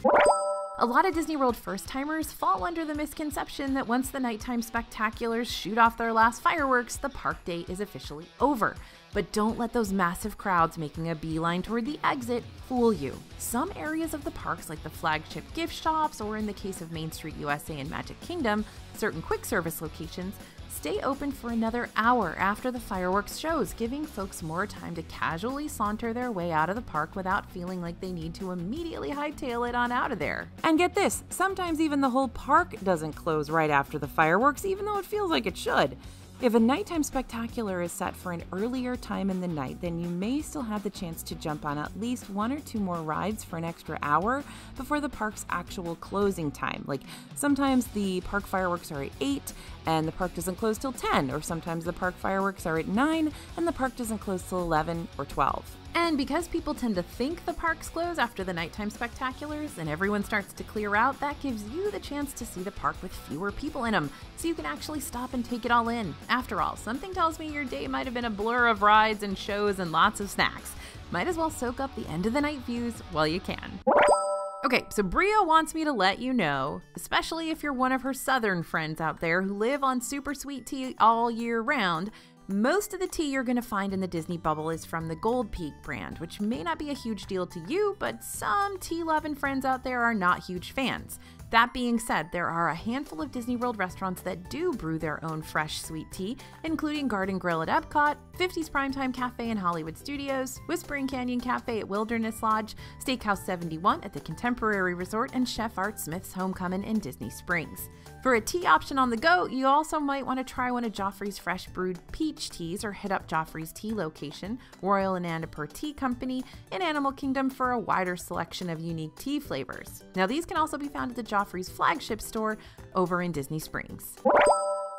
A lot of Disney World first timers fall under the misconception that once the nighttime spectaculars shoot off their last fireworks, the park day is officially over. But don't let those massive crowds making a beeline toward the exit fool you. Some areas of the parks, like the flagship gift shops, or in the case of Main Street USA and Magic Kingdom, certain quick service locations, stay open for another hour after the fireworks shows, giving folks more time to casually saunter their way out of the park without feeling like they need to immediately hightail it on out of there. And get this, sometimes even the whole park doesn't close right after the fireworks, even though it feels like it should. If a nighttime spectacular is set for an earlier time in the night, then you may still have the chance to jump on at least one or two more rides for an extra hour before the park's actual closing time. Like sometimes the park fireworks are at 8 and the park doesn't close till 10, or sometimes the park fireworks are at 9 and the park doesn't close till 11 or 12. And because people tend to think the parks close after the nighttime spectaculars and everyone starts to clear out, that gives you the chance to see the park with fewer people in them, so you can actually stop and take it all in. After all, something tells me your day might have been a blur of rides and shows and lots of snacks. Might as well soak up the end of the night views while you can. Okay, so Bria wants me to let you know, especially if you're one of her southern friends out there who live on super sweet tea all year round, most of the tea you're going to find in the Disney bubble is from the Gold Peak brand, which may not be a huge deal to you, but some tea loving friends out there are not huge fans. That being said, there are a handful of Disney World restaurants that do brew their own fresh sweet tea, including Garden Grill at Epcot, 50s Primetime Cafe in Hollywood Studios, Whispering Canyon Cafe at Wilderness Lodge, Steakhouse 71 at the Contemporary Resort, and Chef Art Smith's Homecoming in Disney Springs. For a tea option on the go, you also might want to try one of Joffrey's fresh brewed peach teas or hit up Joffrey's tea location, Royal Anandapur Tea Company, in Animal Kingdom for a wider selection of unique tea flavors. Now, these can also be found at the Joffrey's flagship store over in Disney Springs.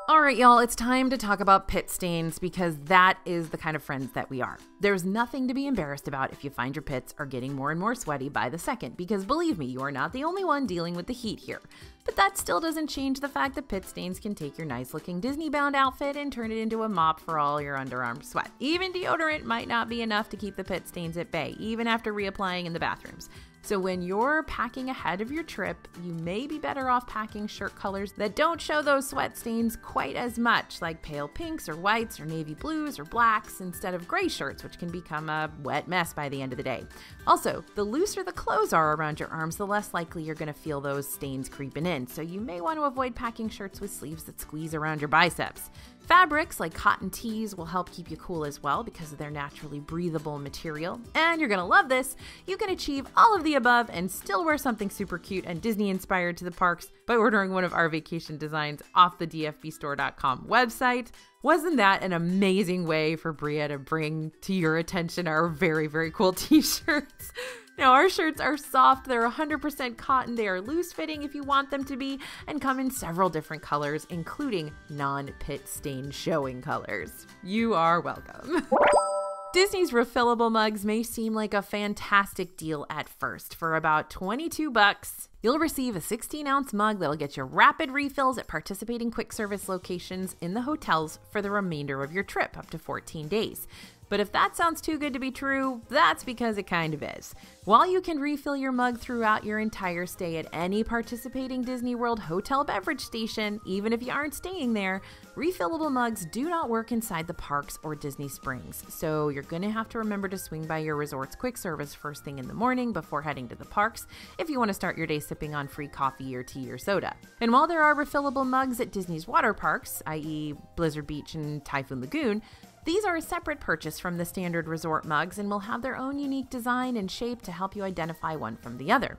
All right, y'all, it's time to talk about pit stains because that is the kind of friends that we are. There's nothing to be embarrassed about if you find your pits are getting more and more sweaty by the second, because believe me, you are not the only one dealing with the heat here. But that still doesn't change the fact that pit stains can take your nice looking Disney bound outfit and turn it into a mop for all your underarm sweat. Even deodorant might not be enough to keep the pit stains at bay, even after reapplying in the bathrooms. So, when you're packing ahead of your trip, you may be better off packing shirt colors that don't show those sweat stains quite as much, like pale pinks or whites or navy blues or blacks, instead of gray shirts, which can become a wet mess by the end of the day. Also, the looser the clothes are around your arms, the less likely you're going to feel those stains creeping in, so you may want to avoid packing shirts with sleeves that squeeze around your biceps. Fabrics like cotton tees will help keep you cool as well because of their naturally breathable material. And you're gonna love this. You can achieve all of the above and still wear something super cute and Disney inspired to the parks by ordering one of our vacation designs off the dfbstore.com website. Wasn't that an amazing way for Bria to bring to your attention our very, very cool t shirts? Now, our shirts are soft, they're 100% cotton, they are loose fitting if you want them to be, and come in several different colors, including non pit stain showing colors. You are welcome. Disney's refillable mugs may seem like a fantastic deal at first. For about 22 bucks, you'll receive a 16 ounce mug that'll get you rapid refills at participating quick service locations in the hotels for the remainder of your trip, up to 14 days. But if that sounds too good to be true, that's because it kind of is. While you can refill your mug throughout your entire stay at any participating Disney World hotel beverage station, even if you aren't staying there, refillable mugs do not work inside the parks or Disney Springs. So you're going to have to remember to swing by your resort's quick service first thing in the morning before heading to the parks if you want to start your day sipping on free coffee or tea or soda. And while there are refillable mugs at Disney's water parks, i.e., Blizzard Beach and Typhoon Lagoon, these are a separate purchase from the standard resort mugs and will have their own unique design and shape to help you identify one from the other.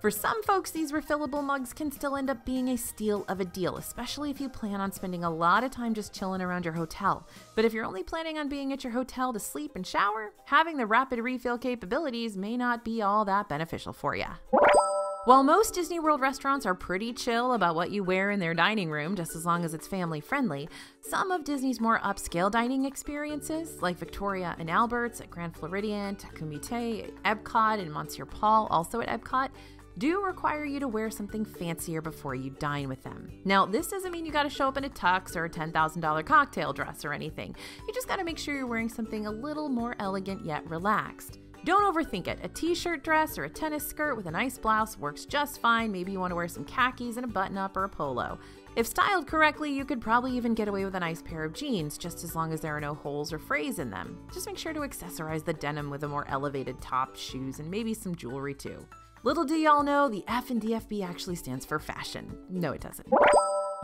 For some folks, these refillable mugs can still end up being a steal of a deal, especially if you plan on spending a lot of time just chilling around your hotel. But if you're only planning on being at your hotel to sleep and shower, having the rapid refill capabilities may not be all that beneficial for you. While most Disney World restaurants are pretty chill about what you wear in their dining room, just as long as it's family friendly, some of Disney's more upscale dining experiences, like Victoria and Albert's at Grand Floridian, Takumi Tei, Epcot, and Monsieur Paul, also at Epcot, do require you to wear something fancier before you dine with them. Now, this doesn't mean you gotta show up in a tux or a $10,000 cocktail dress or anything. You just gotta make sure you're wearing something a little more elegant yet relaxed. Don't overthink it. A t shirt dress or a tennis skirt with a nice blouse works just fine. Maybe you want to wear some khakis and a button up or a polo. If styled correctly, you could probably even get away with a nice pair of jeans, just as long as there are no holes or frays in them. Just make sure to accessorize the denim with a more elevated top, shoes, and maybe some jewelry too. Little do y'all know, the F in DFB actually stands for fashion. No, it doesn't.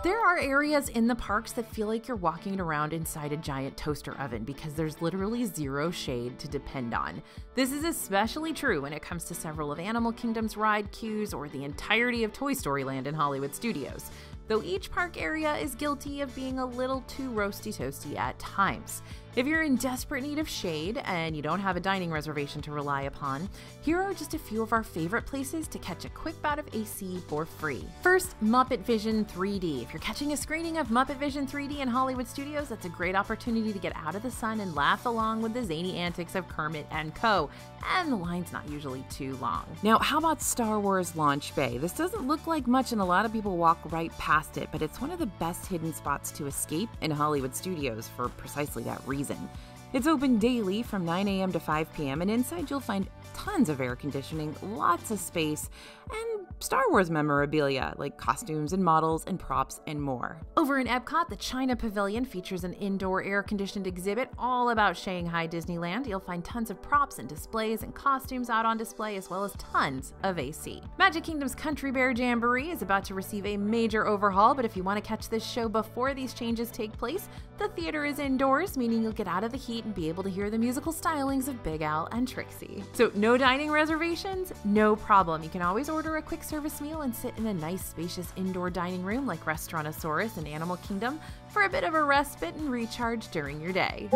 There are areas in the parks that feel like you're walking around inside a giant toaster oven because there's literally zero shade to depend on. This is especially true when it comes to several of Animal Kingdom's ride queues or the entirety of Toy Story Land in Hollywood Studios, though each park area is guilty of being a little too roasty toasty at times. If you're in desperate need of shade and you don't have a dining reservation to rely upon, here are just a few of our favorite places to catch a quick bout of AC for free. First, Muppet Vision 3D. If you're catching a screening of Muppet Vision 3D in Hollywood Studios, that's a great opportunity to get out of the sun and laugh along with the zany antics of Kermit and Co. And the line's not usually too long. Now, how about Star Wars Launch Bay? This doesn't look like much and a lot of people walk right past it, but it's one of the best hidden spots to escape in Hollywood Studios for precisely that reason season. It's open daily from 9 a.m. to 5 p.m., and inside you'll find tons of air conditioning, lots of space, and Star Wars memorabilia like costumes and models and props and more. Over in Epcot, the China Pavilion features an indoor air conditioned exhibit all about Shanghai Disneyland. You'll find tons of props and displays and costumes out on display, as well as tons of AC. Magic Kingdom's Country Bear Jamboree is about to receive a major overhaul, but if you want to catch this show before these changes take place, the theater is indoors, meaning you'll get out of the heat and be able to hear the musical stylings of Big Al and Trixie. So, no dining reservations? No problem. You can always order a quick service meal and sit in a nice, spacious indoor dining room like Restaurantosaurus in Animal Kingdom for a bit of a respite and recharge during your day.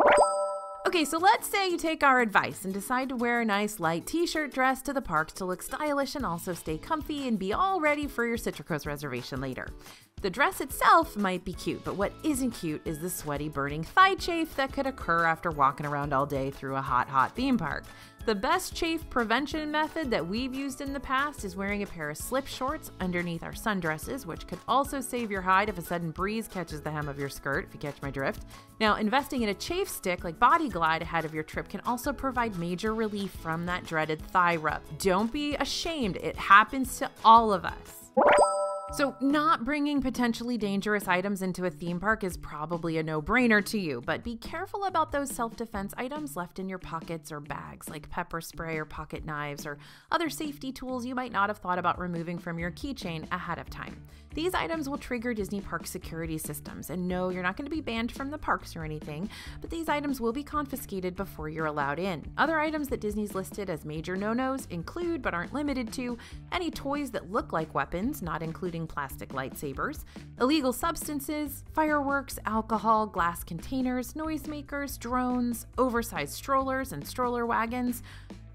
Okay, so let's say you take our advice and decide to wear a nice light t shirt dress to the parks to look stylish and also stay comfy and be all ready for your Citricos reservation later. The dress itself might be cute, but what isn't cute is the sweaty, burning thigh chafe that could occur after walking around all day through a hot, hot theme park. The best chafe prevention method that we've used in the past is wearing a pair of slip shorts underneath our sundresses, which could also save your hide if a sudden breeze catches the hem of your skirt, if you catch my drift. Now, investing in a chafe stick like Body Glide ahead of your trip can also provide major relief from that dreaded thigh rub. Don't be ashamed, it happens to all of us. So, not bringing potentially dangerous items into a theme park is probably a no brainer to you, but be careful about those self defense items left in your pockets or bags, like pepper spray or pocket knives or other safety tools you might not have thought about removing from your keychain ahead of time. These items will trigger Disney Park security systems, and no, you're not going to be banned from the parks or anything, but these items will be confiscated before you're allowed in. Other items that Disney's listed as major no nos include, but aren't limited to, any toys that look like weapons, not including plastic lightsabers, illegal substances, fireworks, alcohol, glass containers, noisemakers, drones, oversized strollers and stroller wagons,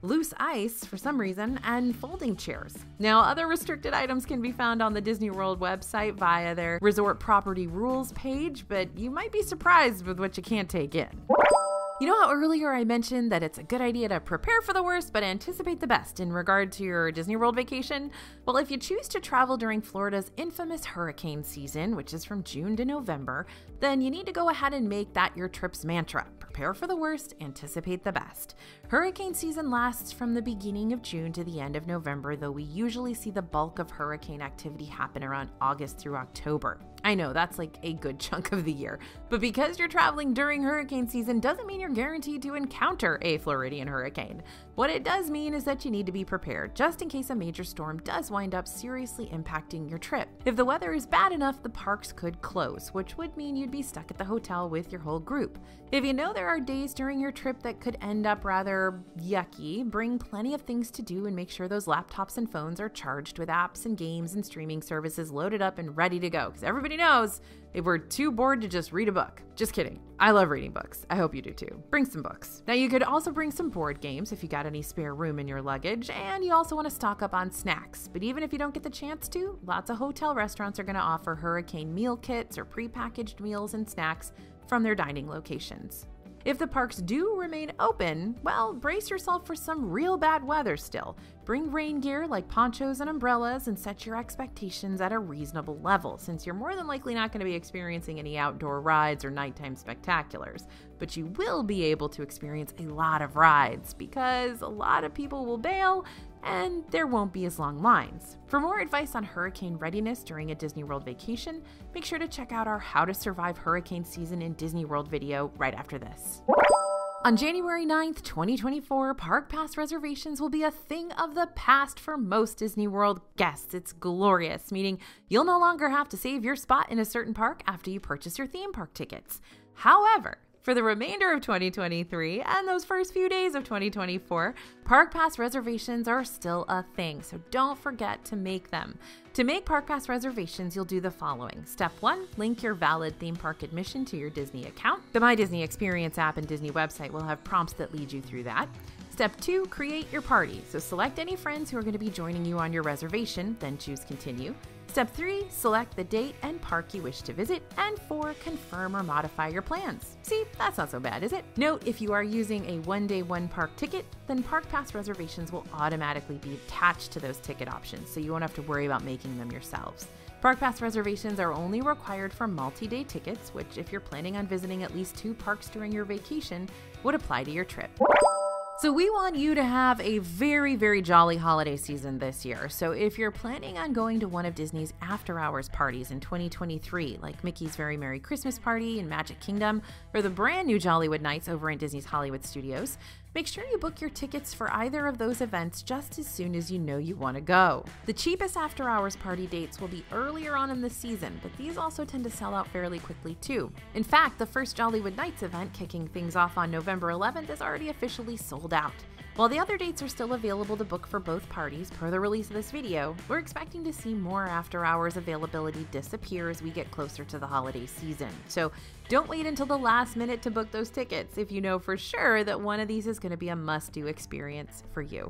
loose ice for some reason, and folding chairs. Now, other restricted items can be found on the Disney World website via their resort property rules page, but you might be surprised with what you can't take in. You know how earlier I mentioned that it's a good idea to prepare for the worst but anticipate the best in regard to your Disney World vacation? Well, if you choose to travel during Florida's infamous hurricane season, which is from June to November, then you need to go ahead and make that your trip's mantra. Prepare for the worst, anticipate the best. Hurricane season lasts from the beginning of June to the end of November, though we usually see the bulk of hurricane activity happen around August through October. I know that's like a good chunk of the year, but because you're traveling during hurricane season doesn't mean you're guaranteed to encounter a Floridian hurricane. What it does mean is that you need to be prepared just in case a major storm does wind up seriously impacting your trip. If the weather is bad enough, the parks could close, which would mean you'd be stuck at the hotel with your whole group. If you know there are days during your trip that could end up rather yucky, bring plenty of things to do and make sure those laptops and phones are charged with apps and games and streaming services loaded up and ready to go, because everybody knows if we're too bored to just read a book. Just kidding. I love reading books. I hope you do too. Bring some books. Now, you could also bring some board games if you got any spare room in your luggage, and you also want to stock up on snacks. But even if you don't get the chance to, lots of hotel restaurants are going to offer hurricane meal kits or prepackaged meals and snacks from their dining locations. If the parks do remain open, well, brace yourself for some real bad weather still. Bring rain gear like ponchos and umbrellas and set your expectations at a reasonable level, since you're more than likely not going to be experiencing any outdoor rides or nighttime spectaculars. But you will be able to experience a lot of rides because a lot of people will bail and there won't be as long lines. For more advice on hurricane readiness during a Disney World vacation, make sure to check out our How to Survive Hurricane Season in Disney World video right after this. On January 9th, 2024, Park Pass reservations will be a thing of the past for most Disney World guests. It's glorious, meaning you'll no longer have to save your spot in a certain park after you purchase your theme park tickets. However, for the remainder of 2023 and those first few days of 2024, Park Pass reservations are still a thing, so don't forget to make them. To make Park Pass reservations, you'll do the following. Step 1 Link your valid theme park admission to your Disney account. The My Disney Experience app and Disney website will have prompts that lead you through that. Step 2 Create your party. So select any friends who are going to be joining you on your reservation, then choose Continue. Step 3 Select the date and park you wish to visit. And 4 Confirm or modify your plans. See, that's not so bad, is it? Note if you are using a one day, one park ticket, then Park Pass reservations will automatically be attached to those ticket options, so you won't have to worry about making them yourselves. Park Pass reservations are only required for multi day tickets, which, if you're planning on visiting at least two parks during your vacation, would apply to your trip. So, we want you to have a very, very jolly holiday season this year. So, if you're planning on going to one of Disney's after hours parties in 2023, like Mickey's Very Merry Christmas Party in Magic Kingdom, or the brand new Jollywood Nights over in Disney's Hollywood Studios, make sure you book your tickets for either of those events just as soon as you know you want to go. The cheapest after hours party dates will be earlier on in the season, but these also tend to sell out fairly quickly too. In fact, the first Jollywood Nights event, kicking things off on November 11th, is already officially sold out. While the other dates are still available to book for both parties per the release of this video, we're expecting to see more after hours availability disappear as we get closer to the holiday season. So don't wait until the last minute to book those tickets if you know for sure that one of these is going to be a must do experience for you.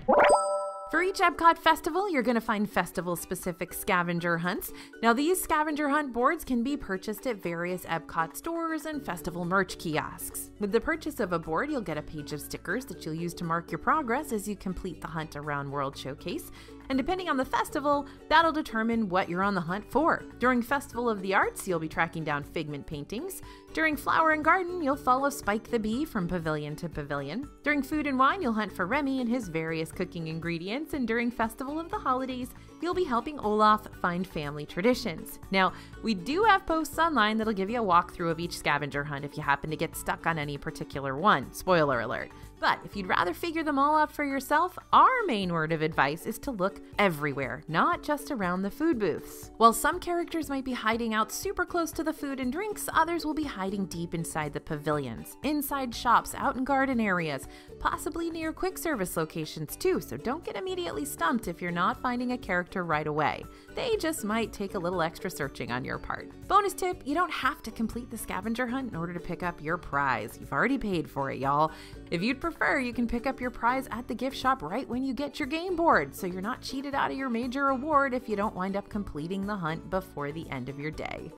For each Epcot festival, you're going to find festival specific scavenger hunts. Now, these scavenger hunt boards can be purchased at various Epcot stores and festival merch kiosks. With the purchase of a board, you'll get a page of stickers that you'll use to mark your progress as you complete the hunt around World Showcase. And depending on the festival, that'll determine what you're on the hunt for. During Festival of the Arts, you'll be tracking down figment paintings. During Flower and Garden, you'll follow Spike the Bee from pavilion to pavilion. During Food and Wine, you'll hunt for Remy and his various cooking ingredients. And during Festival of the Holidays, you'll be helping Olaf find family traditions. Now, we do have posts online that'll give you a walkthrough of each scavenger hunt if you happen to get stuck on any particular one. Spoiler alert. But if you'd rather figure them all out for yourself, our main word of advice is to look everywhere, not just around the food booths. While some characters might be hiding out super close to the food and drinks, others will be hiding deep inside the pavilions, inside shops, out in garden areas, possibly near quick service locations too, so don't get immediately stumped if you're not finding a character right away. They just might take a little extra searching on your part. Bonus tip you don't have to complete the scavenger hunt in order to pick up your prize. You've already paid for it, y'all. If you'd prefer, you can pick up your prize at the gift shop right when you get your game board, so you're not cheated out of your major award if you don't wind up completing the hunt before the end of your day.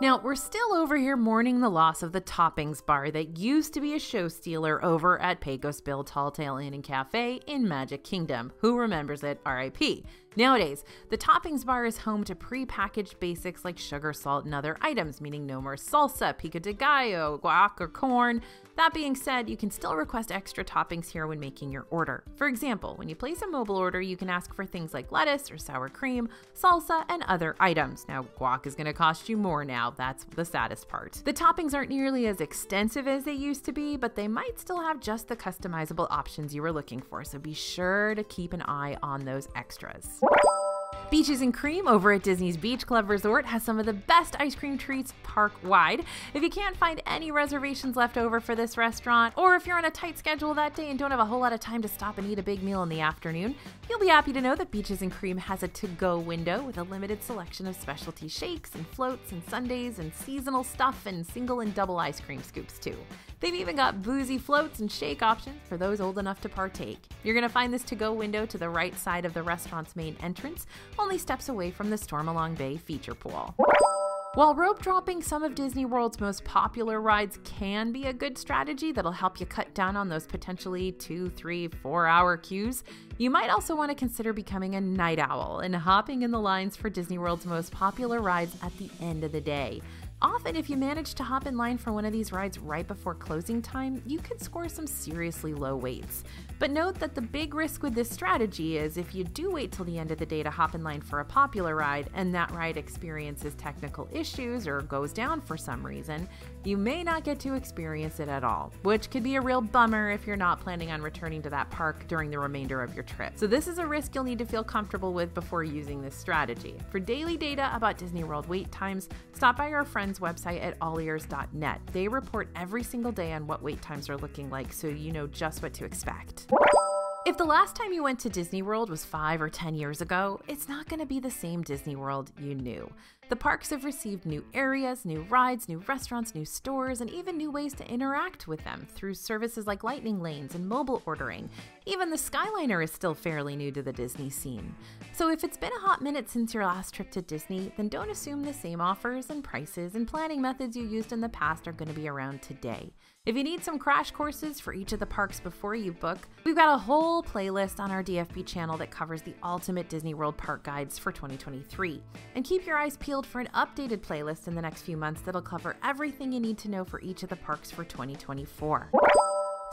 Now, we're still over here mourning the loss of the toppings bar that used to be a show stealer over at Pecos Bill Tall Tale Inn and Cafe in Magic Kingdom. Who remembers it? RIP. Nowadays, the toppings bar is home to pre-packaged basics like sugar, salt, and other items, meaning no more salsa, pico de gallo, guac, or corn. That being said, you can still request extra toppings here when making your order. For example, when you place a mobile order, you can ask for things like lettuce or sour cream, salsa, and other items. Now, guac is going to cost you more now. That's the saddest part. The toppings aren't nearly as extensive as they used to be, but they might still have just the customizable options you were looking for, so be sure to keep an eye on those extras. Beaches and Cream over at Disney's Beach Club Resort has some of the best ice cream treats park wide. If you can't find any reservations left over for this restaurant, or if you're on a tight schedule that day and don't have a whole lot of time to stop and eat a big meal in the afternoon, you'll be happy to know that Beaches and Cream has a to go window with a limited selection of specialty shakes and floats and sundaes and seasonal stuff and single and double ice cream scoops, too. They've even got boozy floats and shake options for those old enough to partake. You're going to find this to go window to the right side of the restaurant's main entrance, only steps away from the Stormalong Bay feature pool. While rope dropping some of Disney World's most popular rides can be a good strategy that'll help you cut down on those potentially two, three, four hour queues, you might also want to consider becoming a night owl and hopping in the lines for Disney World's most popular rides at the end of the day. Often, if you manage to hop in line for one of these rides right before closing time, you could score some seriously low waits. But note that the big risk with this strategy is if you do wait till the end of the day to hop in line for a popular ride and that ride experiences technical issues or goes down for some reason, you may not get to experience it at all, which could be a real bummer if you're not planning on returning to that park during the remainder of your trip. So, this is a risk you'll need to feel comfortable with before using this strategy. For daily data about Disney World wait times, stop by our friends' website at allears.net. They report every single day on what wait times are looking like so you know just what to expect. If the last time you went to Disney World was five or 10 years ago, it's not going to be the same Disney World you knew. The parks have received new areas, new rides, new restaurants, new stores, and even new ways to interact with them through services like Lightning Lanes and mobile ordering. Even the Skyliner is still fairly new to the Disney scene. So if it's been a hot minute since your last trip to Disney, then don't assume the same offers and prices and planning methods you used in the past are going to be around today. If you need some crash courses for each of the parks before you book, we've got a whole playlist on our DFB channel that covers the ultimate Disney World park guides for 2023. And keep your eyes peeled for an updated playlist in the next few months that'll cover everything you need to know for each of the parks for 2024.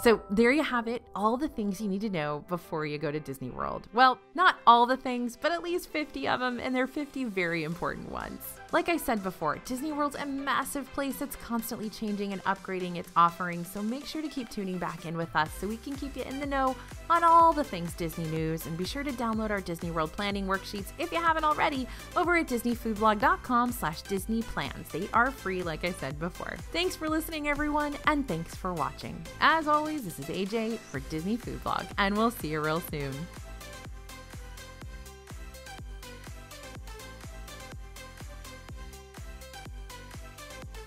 So, there you have it, all the things you need to know before you go to Disney World. Well, not all the things, but at least 50 of them, and they're 50 very important ones. Like I said before, Disney World's a massive place that's constantly changing and upgrading its offerings, so make sure to keep tuning back in with us so we can keep you in the know on all the things Disney news. And be sure to download our Disney World planning worksheets if you haven't already over at disneyfoodblog.com slash Disney plans. They are free, like I said before. Thanks for listening, everyone, and thanks for watching. As always, this is AJ for Disney Food Blog, and we'll see you real soon.